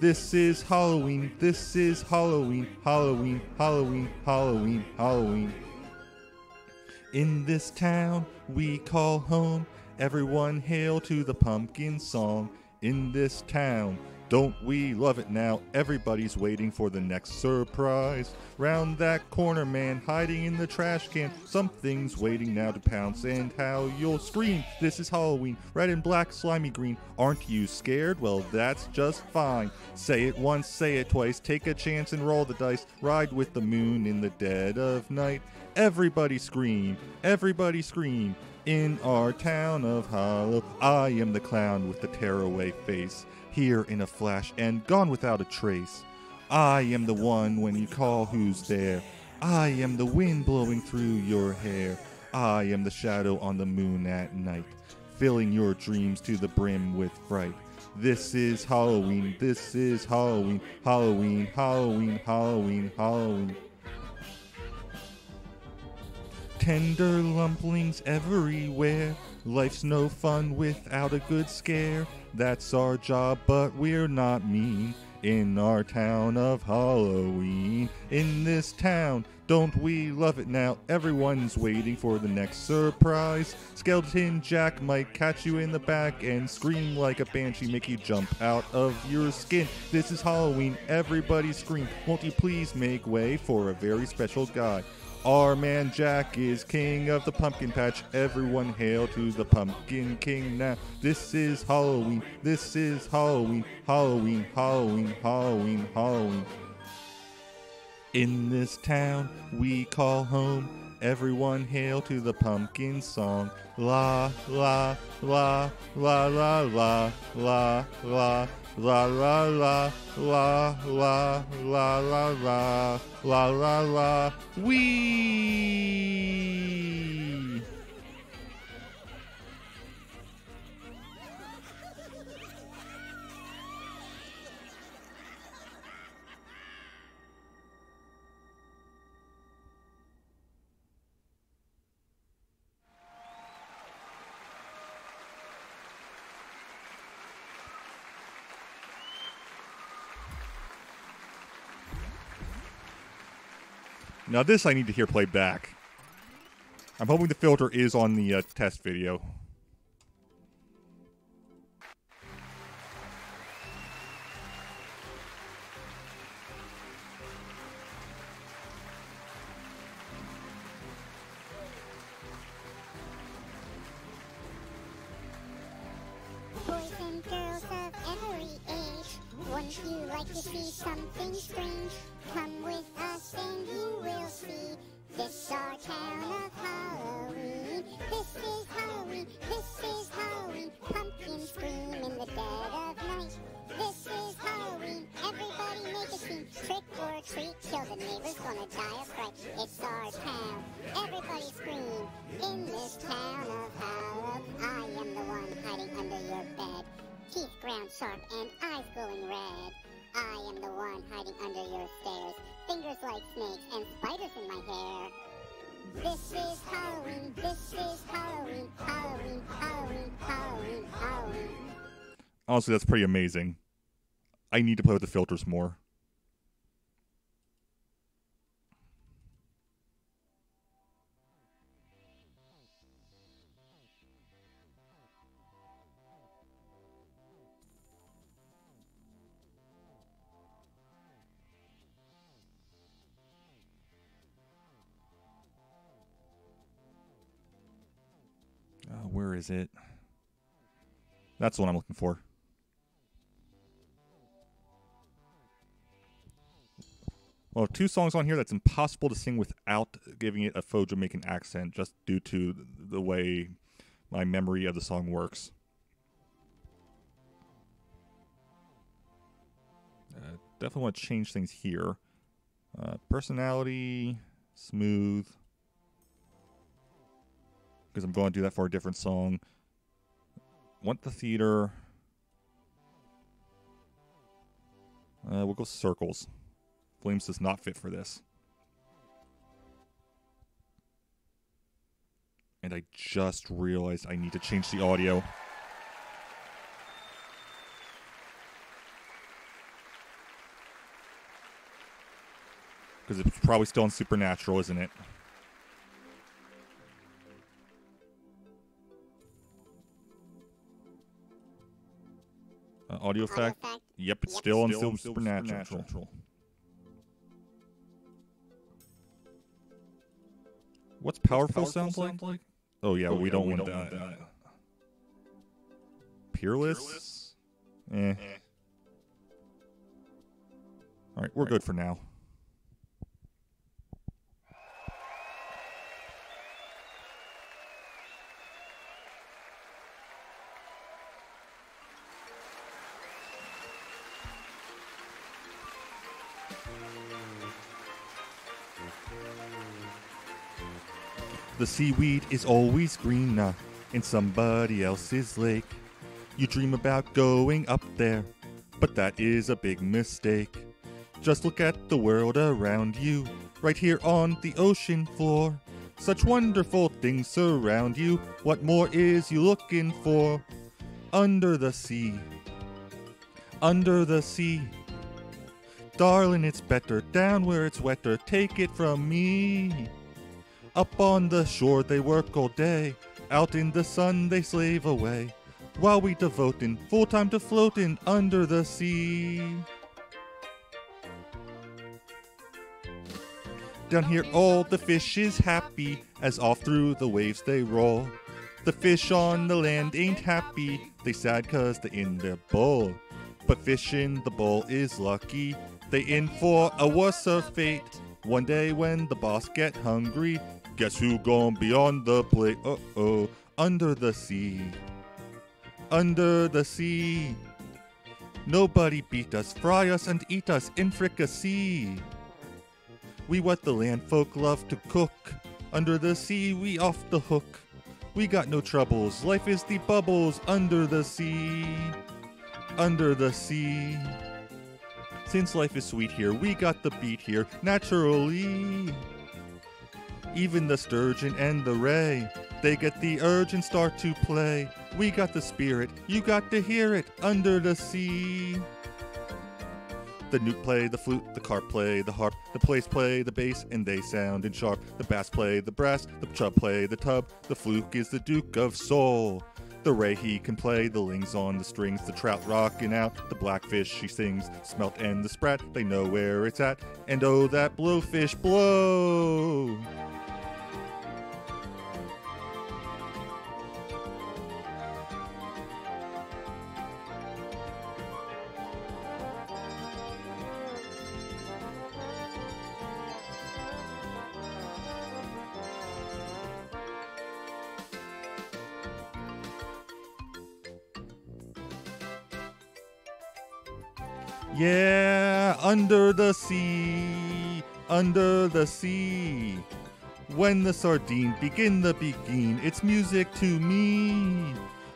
This is Halloween. This is Halloween. Halloween. Halloween. Halloween. Halloween. In this town we call home. Everyone hail to the pumpkin song. In this town, don't we love it now? Everybody's waiting for the next surprise. Round that corner, man, hiding in the trash can. Something's waiting now to pounce, and how you'll scream. This is Halloween, red and black, slimy green. Aren't you scared? Well, that's just fine. Say it once, say it twice. Take a chance and roll the dice. Ride with the moon in the dead of night. Everybody scream, everybody scream. In our town of Hollow, I am the clown with the tearaway face, here in a flash and gone without a trace. I am the one when you call who's there. I am the wind blowing through your hair. I am the shadow on the moon at night, filling your dreams to the brim with fright. This is Halloween, this is Halloween, Halloween, Halloween, Halloween, Halloween. Tender lumplings everywhere. Life's no fun without a good scare. That's our job, but we're not mean. In our town of Halloween. In this town, don't we love it now? Everyone's waiting for the next surprise. Skeleton Jack might catch you in the back and scream like a banshee, make you jump out of your skin. This is Halloween, everybody scream. Won't you please make way for a very special guy? Our man Jack is king of the pumpkin patch. Everyone hail to the pumpkin king now. This is Halloween. This is Halloween. Halloween, Halloween, Halloween, Halloween. In this town we call home. Everyone hail to the pumpkin song. La la la la la la la la La la la la la la la la la la la wee. Now this I need to hear played back. I'm hoping the filter is on the uh, test video. Honestly, that's pretty amazing. I need to play with the filters more. Uh, where is it? That's the one I'm looking for. Two songs on here that's impossible to sing without giving it a faux Jamaican accent, just due to the way my memory of the song works. Uh, definitely want to change things here. Uh, personality, smooth. Because I'm going to do that for a different song. Want the theater. Uh, we'll go circles. Flames does not fit for this. And I just realized I need to change the audio. Because it's probably still on Supernatural, isn't it? Uh, audio effect. effect. Yep, it's Yep, still on still on Supernatural. Supernatural. What's powerful, sounds like? Oh yeah, we, don't, want, that. Peerless? Eh. All right, we're good for now. The seaweed is always greener in somebody else's lake. You dream about going up there, but that is a big mistake. Just look at the world around you, right here on the ocean floor. Such wonderful things surround you. What more is you looking for? Under the sea. Under the sea. Darling, it's better down where it's wetter. Take it from me. Up on the shore they work all day, out in the sun they slave away, while we devoting full time to floating under the sea. Down here all the fish is happy, as off through the waves they roll. The fish on the land ain't happy, they sad cause they in their bowl. But fish in the bowl is lucky, they in for a worser fate. One day when the boss get hungry, guess who gon' be on the plate? Uh oh, under the sea. Under the sea. Nobody beat us, fry us and eat us in fricassee. We what the land folk love to cook. Under the sea, we off the hook. We got no troubles. Life is the bubbles under the sea. Under the sea. Since life is sweet here, we got the beat here naturally. Even the sturgeon and the ray, they get the urge and start to play. We got the spirit, you got to hear it under the sea. The newt play, the flute, the carp play, the harp, the plaice play, the bass, and they sound in sharp. The bass play, the brass, the chub play, the tub, the fluke is the duke of soul. The ray he can play, the lings on the strings, the trout rocking out, the blackfish she sings, smelt and the sprat, they know where it's at, and oh that blowfish blow. Yeah, under the sea, under the sea. When the sardine begin the begin, it's music to me.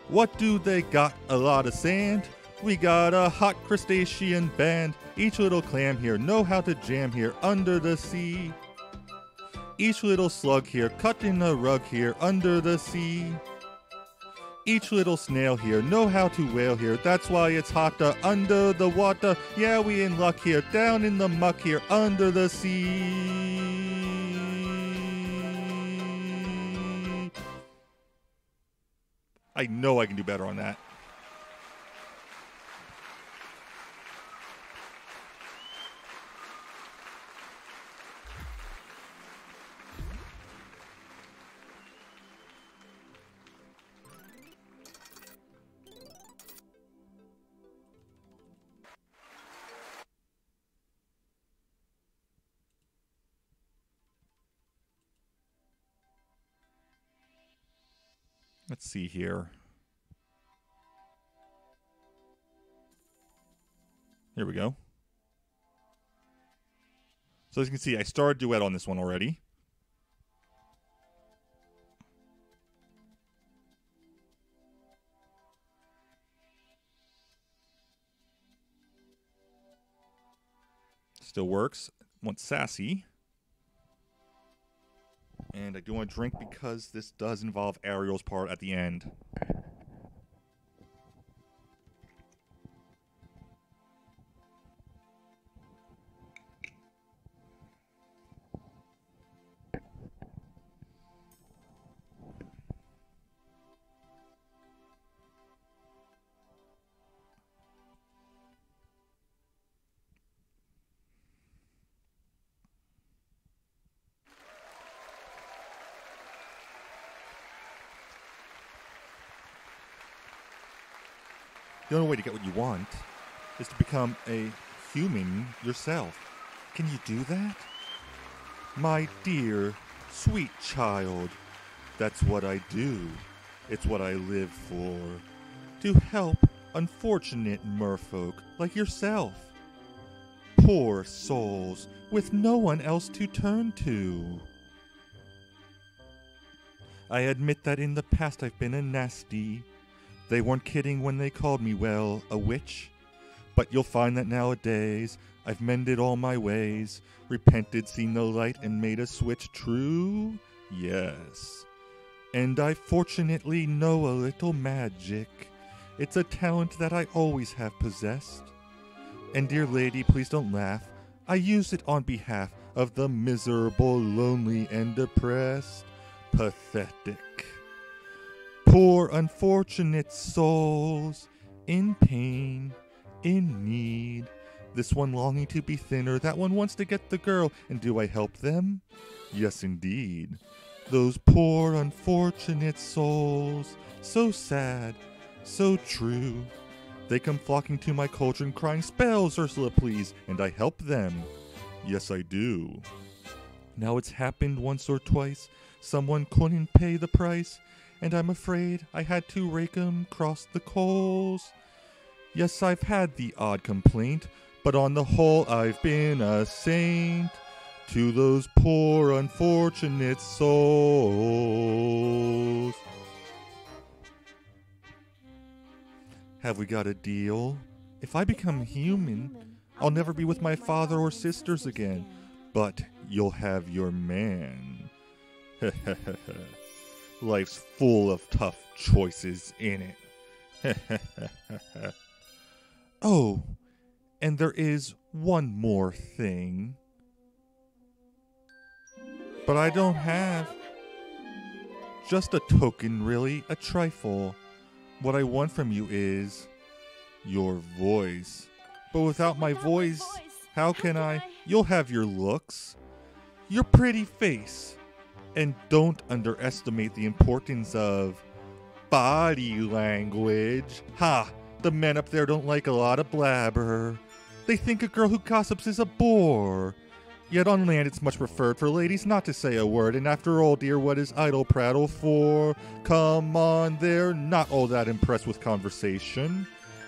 What do they got? A lot of sand? We got a hot crustacean band. Each little clam here know how to jam here under the sea. Each little slug here cut in a rug here under the sea. Each little snail here know how to whale here. That's why it's hotter under the water. Yeah, we in luck here. Down in the muck here under the sea. I know I can do better on that. See here. Here we go. So as you can see, I started duet on this one already. Still works. Want sassy. And I do want to drink because this does involve Ariel's part at the end. The only way to get what you want is to become a human yourself. Can you do that? My dear, sweet child, that's what I do. It's what I live for. To help unfortunate merfolk like yourself. Poor souls with no one else to turn to. I admit that in the past I've been a nasty, they weren't kidding when they called me, well, a witch. But you'll find that nowadays I've mended all my ways, repented, seen the light, and made a switch true? Yes. And I fortunately know a little magic. It's a talent that I always have possessed. And dear lady, please don't laugh. I use it on behalf of the miserable, lonely, and depressed. Pathetic. Poor unfortunate souls in pain, in need. This one longing to be thinner, that one wants to get the girl, and do I help them? Yes, indeed. Those poor unfortunate souls, so sad, so true. They come flocking to my cauldron, crying, Spells, Ursula, please, and I help them. Yes, I do. Now it's happened once or twice, someone couldn't pay the price, and I'm afraid I had to rake 'em cross the coals. Yes, I've had the odd complaint, but on the whole I've been a saint to those poor unfortunate souls. Have we got a deal? If I become human, I'll never be with my father or sisters again, but you'll have your man. [laughs] Life's full of tough choices in it. [laughs] oh, and there is one more thing. But I don't have. Just a token, really, a trifle. What I want from you is your voice. But without my voice, how can I? You'll have your looks, your pretty face, and don't underestimate the importance of body language. Ha! The men up there don't like a lot of blabber. They think a girl who gossips is a bore. Yet on land it's much preferred for ladies not to say a word, and after all, dear, what is idle prattle for? Come on, they're not all that impressed with conversation.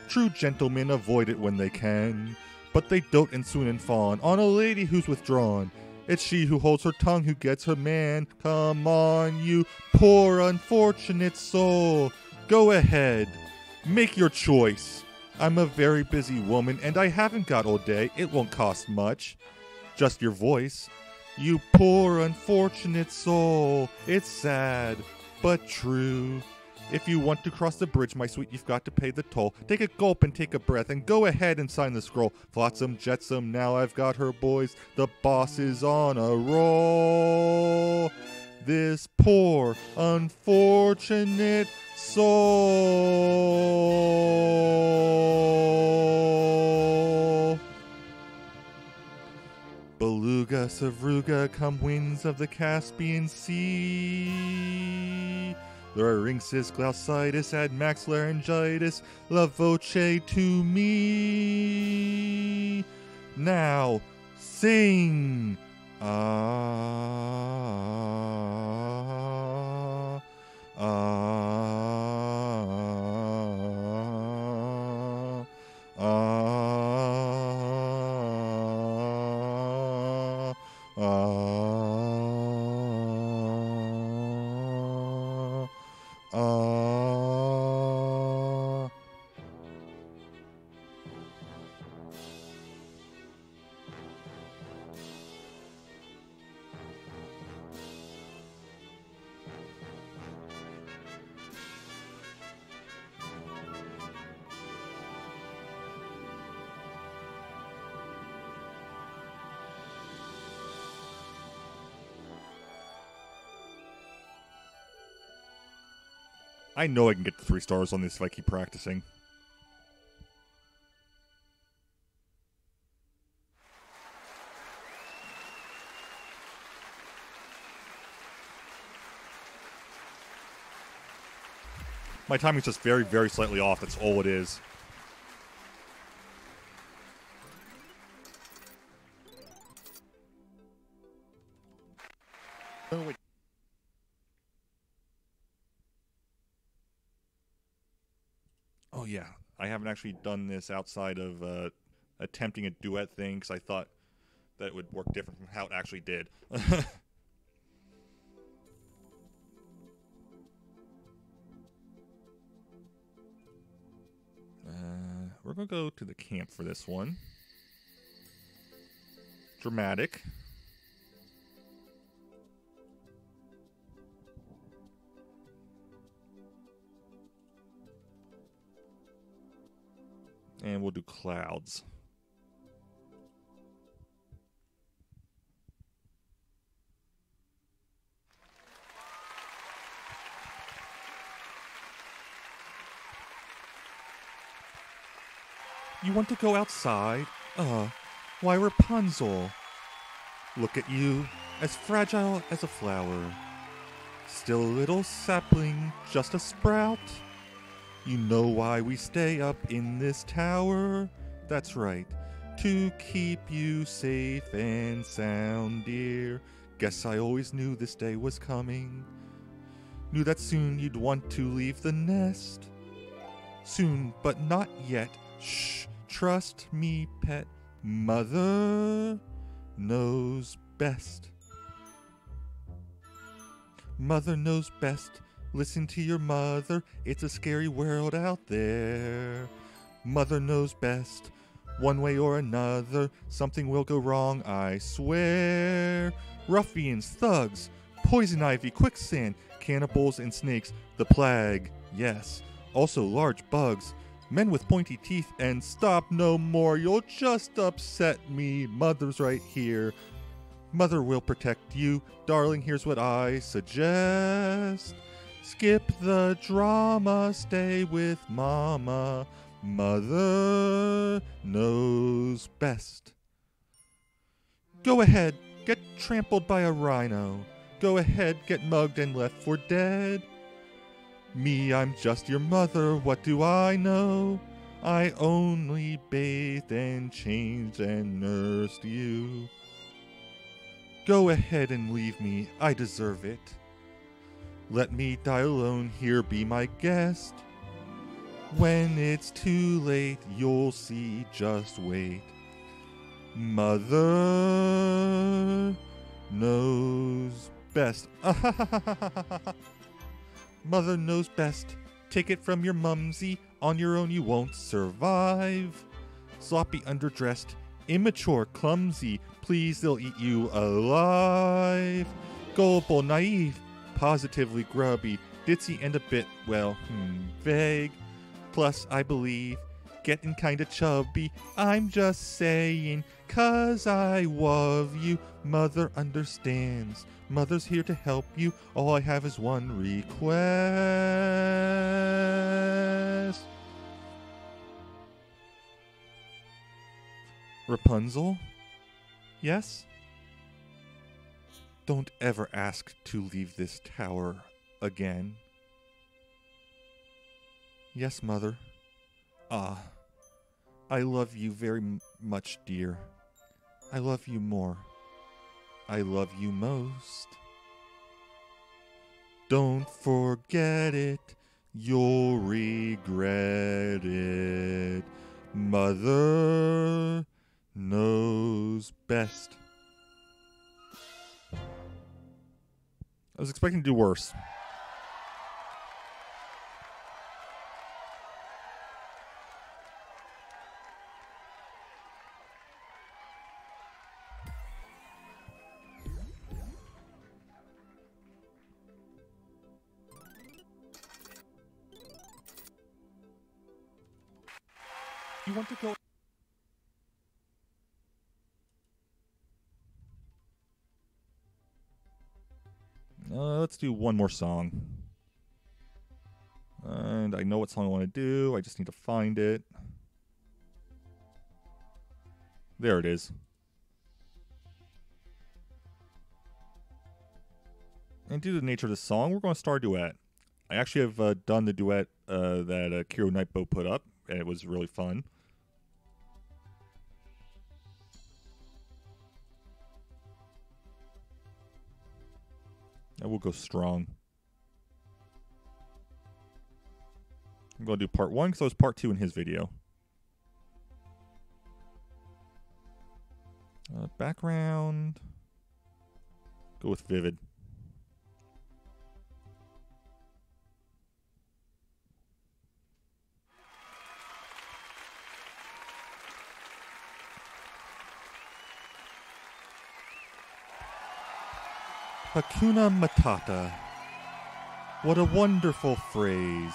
True gentlemen avoid it when they can. But they dote and swoon and fawn on a lady who's withdrawn. It's she who holds her tongue who gets her man. Come on, you poor unfortunate soul. Go ahead, make your choice. I'm a very busy woman and I haven't got all day. It won't cost much. Just your voice. You poor unfortunate soul. It's sad, but true. If you want to cross the bridge, my sweet, you've got to pay the toll. Take a gulp and take a breath and go ahead and sign the scroll. Flotsam, jetsam, now I've got her, boys. The boss is on a roll. This poor, unfortunate soul. Beluga, Sevruga, come winds of the Caspian Sea. Larynxis, glaucitis, admax laryngitis, la voce to me. Now, sing. Ah, ah, know I can get to three stars on this if I keep practicing. My timing's just very, very slightly off. That's all it is. Haven't actually done this outside of uh, attempting a duet thing because I thought that it would work different from how it actually did. [laughs] uh, we're gonna go to the camp for this one. Dramatic. And we'll do clouds. You want to go outside? Uh, why Rapunzel? Look at you, as fragile as a flower. Still a little sapling, just a sprout. You know why we stay up in this tower? That's right, to keep you safe and sound, dear. Guess I always knew this day was coming. Knew that soon you'd want to leave the nest. Soon, but not yet. Shh, trust me, pet. Mother knows best. Mother knows best. Listen to your mother. It's a scary world out there. Mother knows best. One way or another, something will go wrong, I swear. Ruffians, thugs, poison ivy, quicksand, cannibals, and snakes. The plague, yes. Also large bugs, men with pointy teeth, and stop no more. You'll just upset me. Mother's right here. Mother will protect you. Darling, here's what I suggest. Skip the drama, stay with Mama. Mother knows best. Go ahead, get trampled by a rhino. Go ahead, get mugged and left for dead. Me, I'm just your mother, what do I know? I only bathed and changed and nursed you. Go ahead and leave me, I deserve it. Let me die alone here, be my guest. When it's too late, you'll see, just wait. Mother knows best. [laughs] Mother knows best. Take it from your mumsy. On your own, you won't survive. Sloppy, underdressed, immature, clumsy. Please, they'll eat you alive. Gullible, naive, positively grubby, ditzy, and a bit, well, hmm, vague. Plus, I believe, getting kinda chubby. I'm just saying, cause I love you. Mother understands. Mother's here to help you. All I have is one request. Rapunzel? Yes? Don't ever ask to leave this tower again. Yes, Mother. Ah, I love you very much, dear. I love you more. I love you most. Don't forget it, you'll regret it. Mother knows best. I was expecting to do worse. You want to go? Let's do one more song. And I know what song I want to do. I just need to find it. There it is. And due to the nature of the song, we're going to start a duet. I actually have uh, done the duet uh, that uh, Kiro Nightboat put up, and it was really fun. I will go strong. I'm going to do part one because I was part two in his video. Uh, background. Go with vivid. Hakuna Matata. What a wonderful phrase.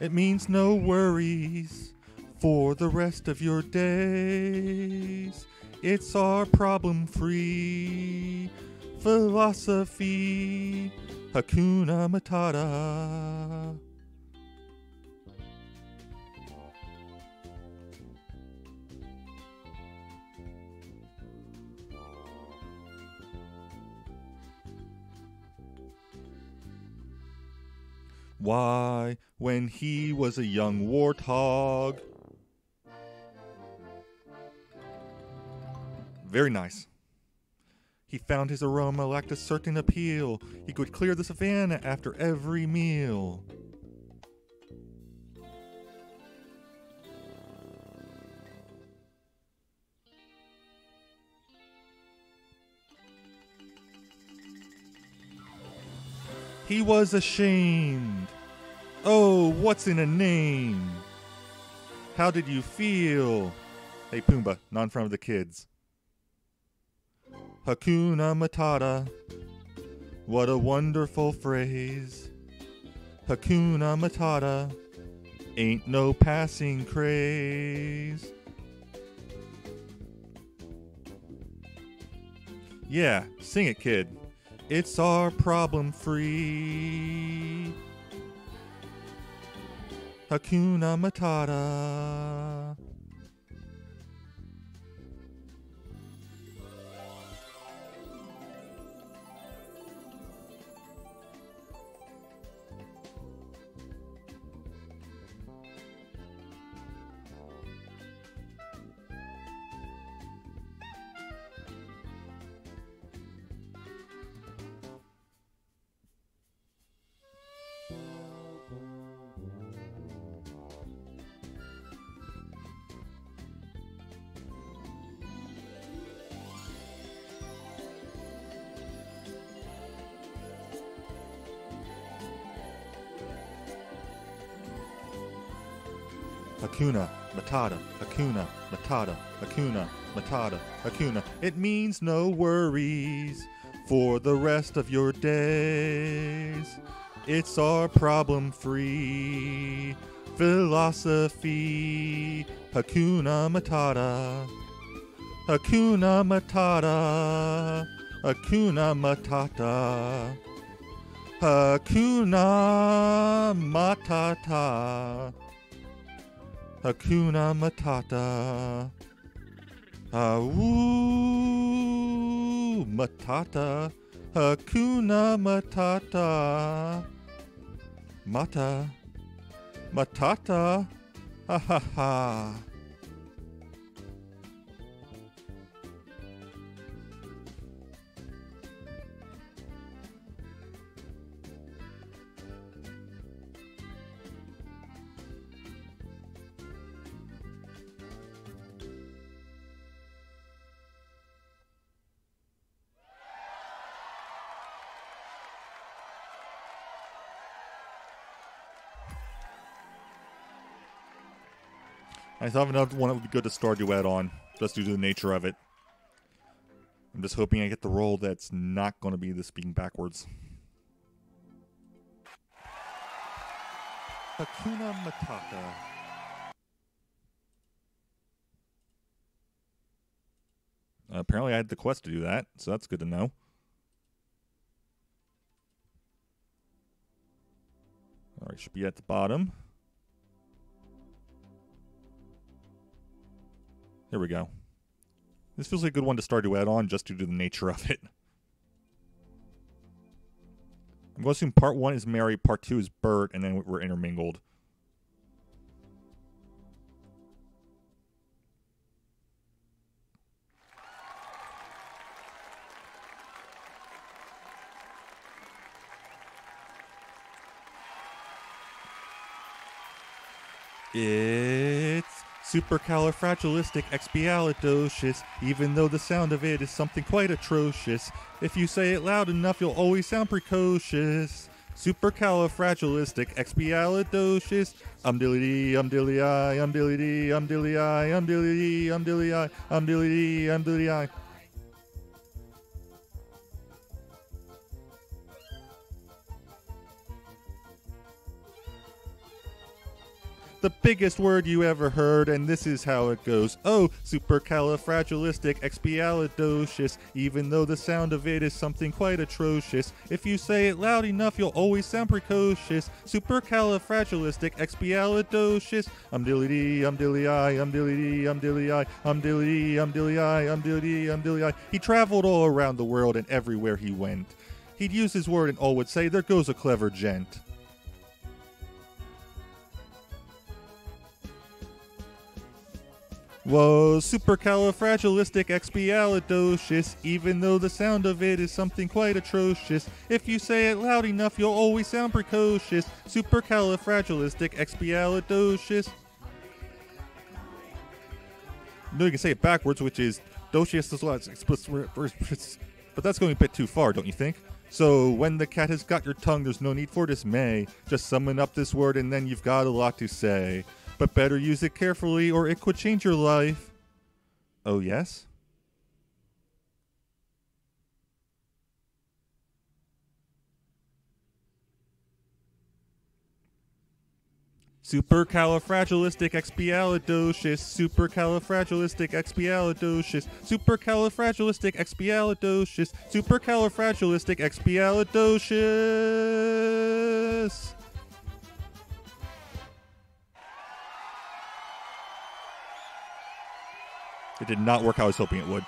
It means no worries for the rest of your days. It's our problem free philosophy. Hakuna Matata. Why, when he was a young warthog. Very nice. He found his aroma lacked a certain appeal. He could clear the savannah after every meal. He was ashamed. Oh, what's in a name? How did you feel? Hey, Pumbaa, not in front of the kids. Hakuna Matata. What a wonderful phrase. Hakuna Matata. Ain't no passing craze. Yeah, sing it, kid. It's our problem free. Hakuna Matata. Hakuna Matata, Hakuna Matata, Hakuna Matata, Hakuna. It means no worries for the rest of your days. It's our problem free philosophy. Hakuna Matata. Hakuna Matata. Hakuna Matata. Hakuna Matata. Hakuna Matata. Awoo Matata. Hakuna Matata. Mata. Matata. Ha ha ha. I thought another one that would be good to star duet on, just due to the nature of it. I'm just hoping I get the role that's not going to be the speaking backwards. Hakuna Matata. Uh, apparently, I had the quest to do that, so that's good to know. All right, should be at the bottom. There we go. This feels like a good one to start to add on just due to the nature of it. [laughs] I'm going to assume part one is Mary, part two is Bert, and then we're intermingled. It's supercalifragilisticexpialidocious, even though the sound of it is something quite atrocious. If you say it loud enough, you'll always sound precocious. Supercalifragilisticexpialidocious. Um dilly dee, um dilly I, um dilly dee, um dilly I, um dilly dee, um dilly I, um dilly dee, um dilly I. the biggest word you ever heard, and this is how it goes. Oh, supercalifragilisticexpialidocious, even though the sound of it is something quite atrocious. If you say it loud enough, you'll always sound precocious. Supercalifragilisticexpialidocious. Um dilly dee, um dilly I, um dilly dee, um dilly I, um dilly dee, um dilly I, um dilly dee, um dilly. He traveled all around the world and everywhere he went. He'd use his word and all would say, There goes a clever gent. Whoa, supercalifragilisticexpialidocious, even though the sound of it is something quite atrocious. If you say it loud enough, you'll always sound precocious. Supercalifragilisticexpialidocious. No, you can say it backwards, which is docious, but that's going a bit too far, don't you think? So when the cat has got your tongue, there's no need for dismay. Just summon up this word and then you've got a lot to say but better use it carefully or it could change your life. Oh, yes? Supercalifragilisticexpialidocious, supercalifragilisticexpialidocious, supercalifragilisticexpialidocious, supercalifragilisticexpialidocious. It did not work how I was hoping it would.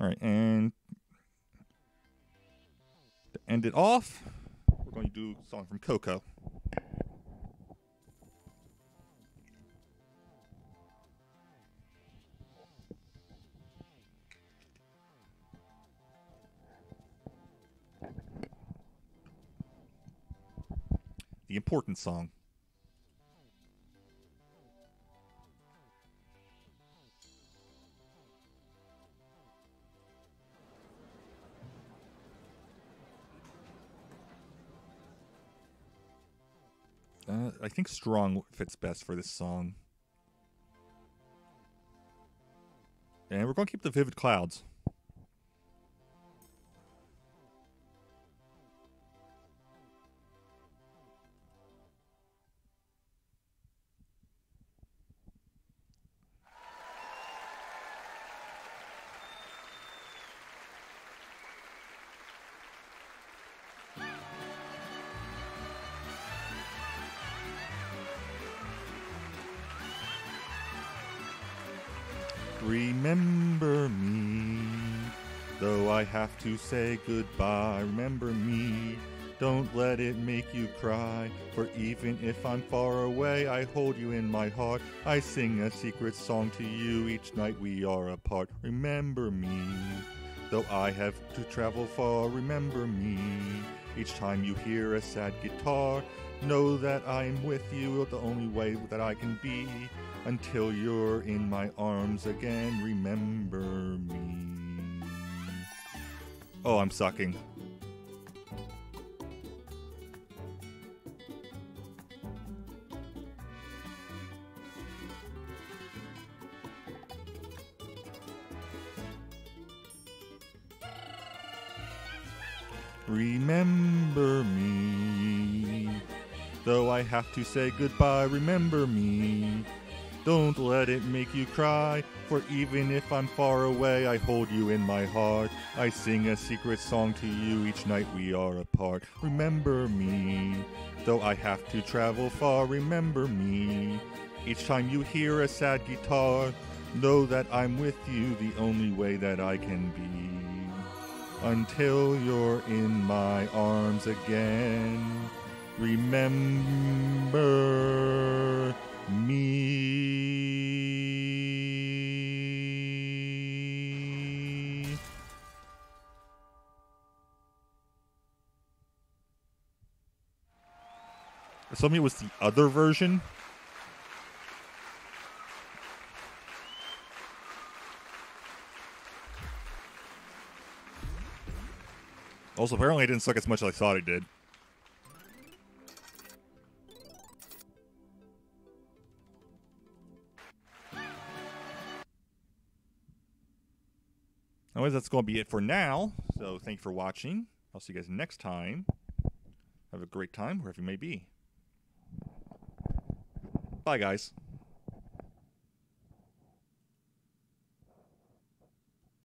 All right, and to end it off, going to do a song from Coco. The important song. I think strong fits best for this song. And we're going to keep the vivid clouds. Have to say goodbye. Remember me, don't let it make you cry. For even if I'm far away, I hold you in my heart. I sing a secret song to you each night we are apart. Remember me, though I have to travel far. Remember me, each time you hear a sad guitar. Know that I'm with you the only way that I can be until you're in my arms again. Remember me. Oh, I'm sucking. Remember me. Though I have to say goodbye, remember me. Don't let it make you cry, for even if I'm far away, I hold you in my heart. I sing a secret song to you each night we are apart. Remember me, though I have to travel far, remember me. Each time you hear a sad guitar, know that I'm with you the only way that I can be. Until you're in my arms again, remember me. Something was the other version. Also, apparently, it didn't suck as much as I thought it did. Anyways, that's going to be it for now. So, thank you for watching. I'll see you guys next time. Have a great time wherever you may be. Bye, guys.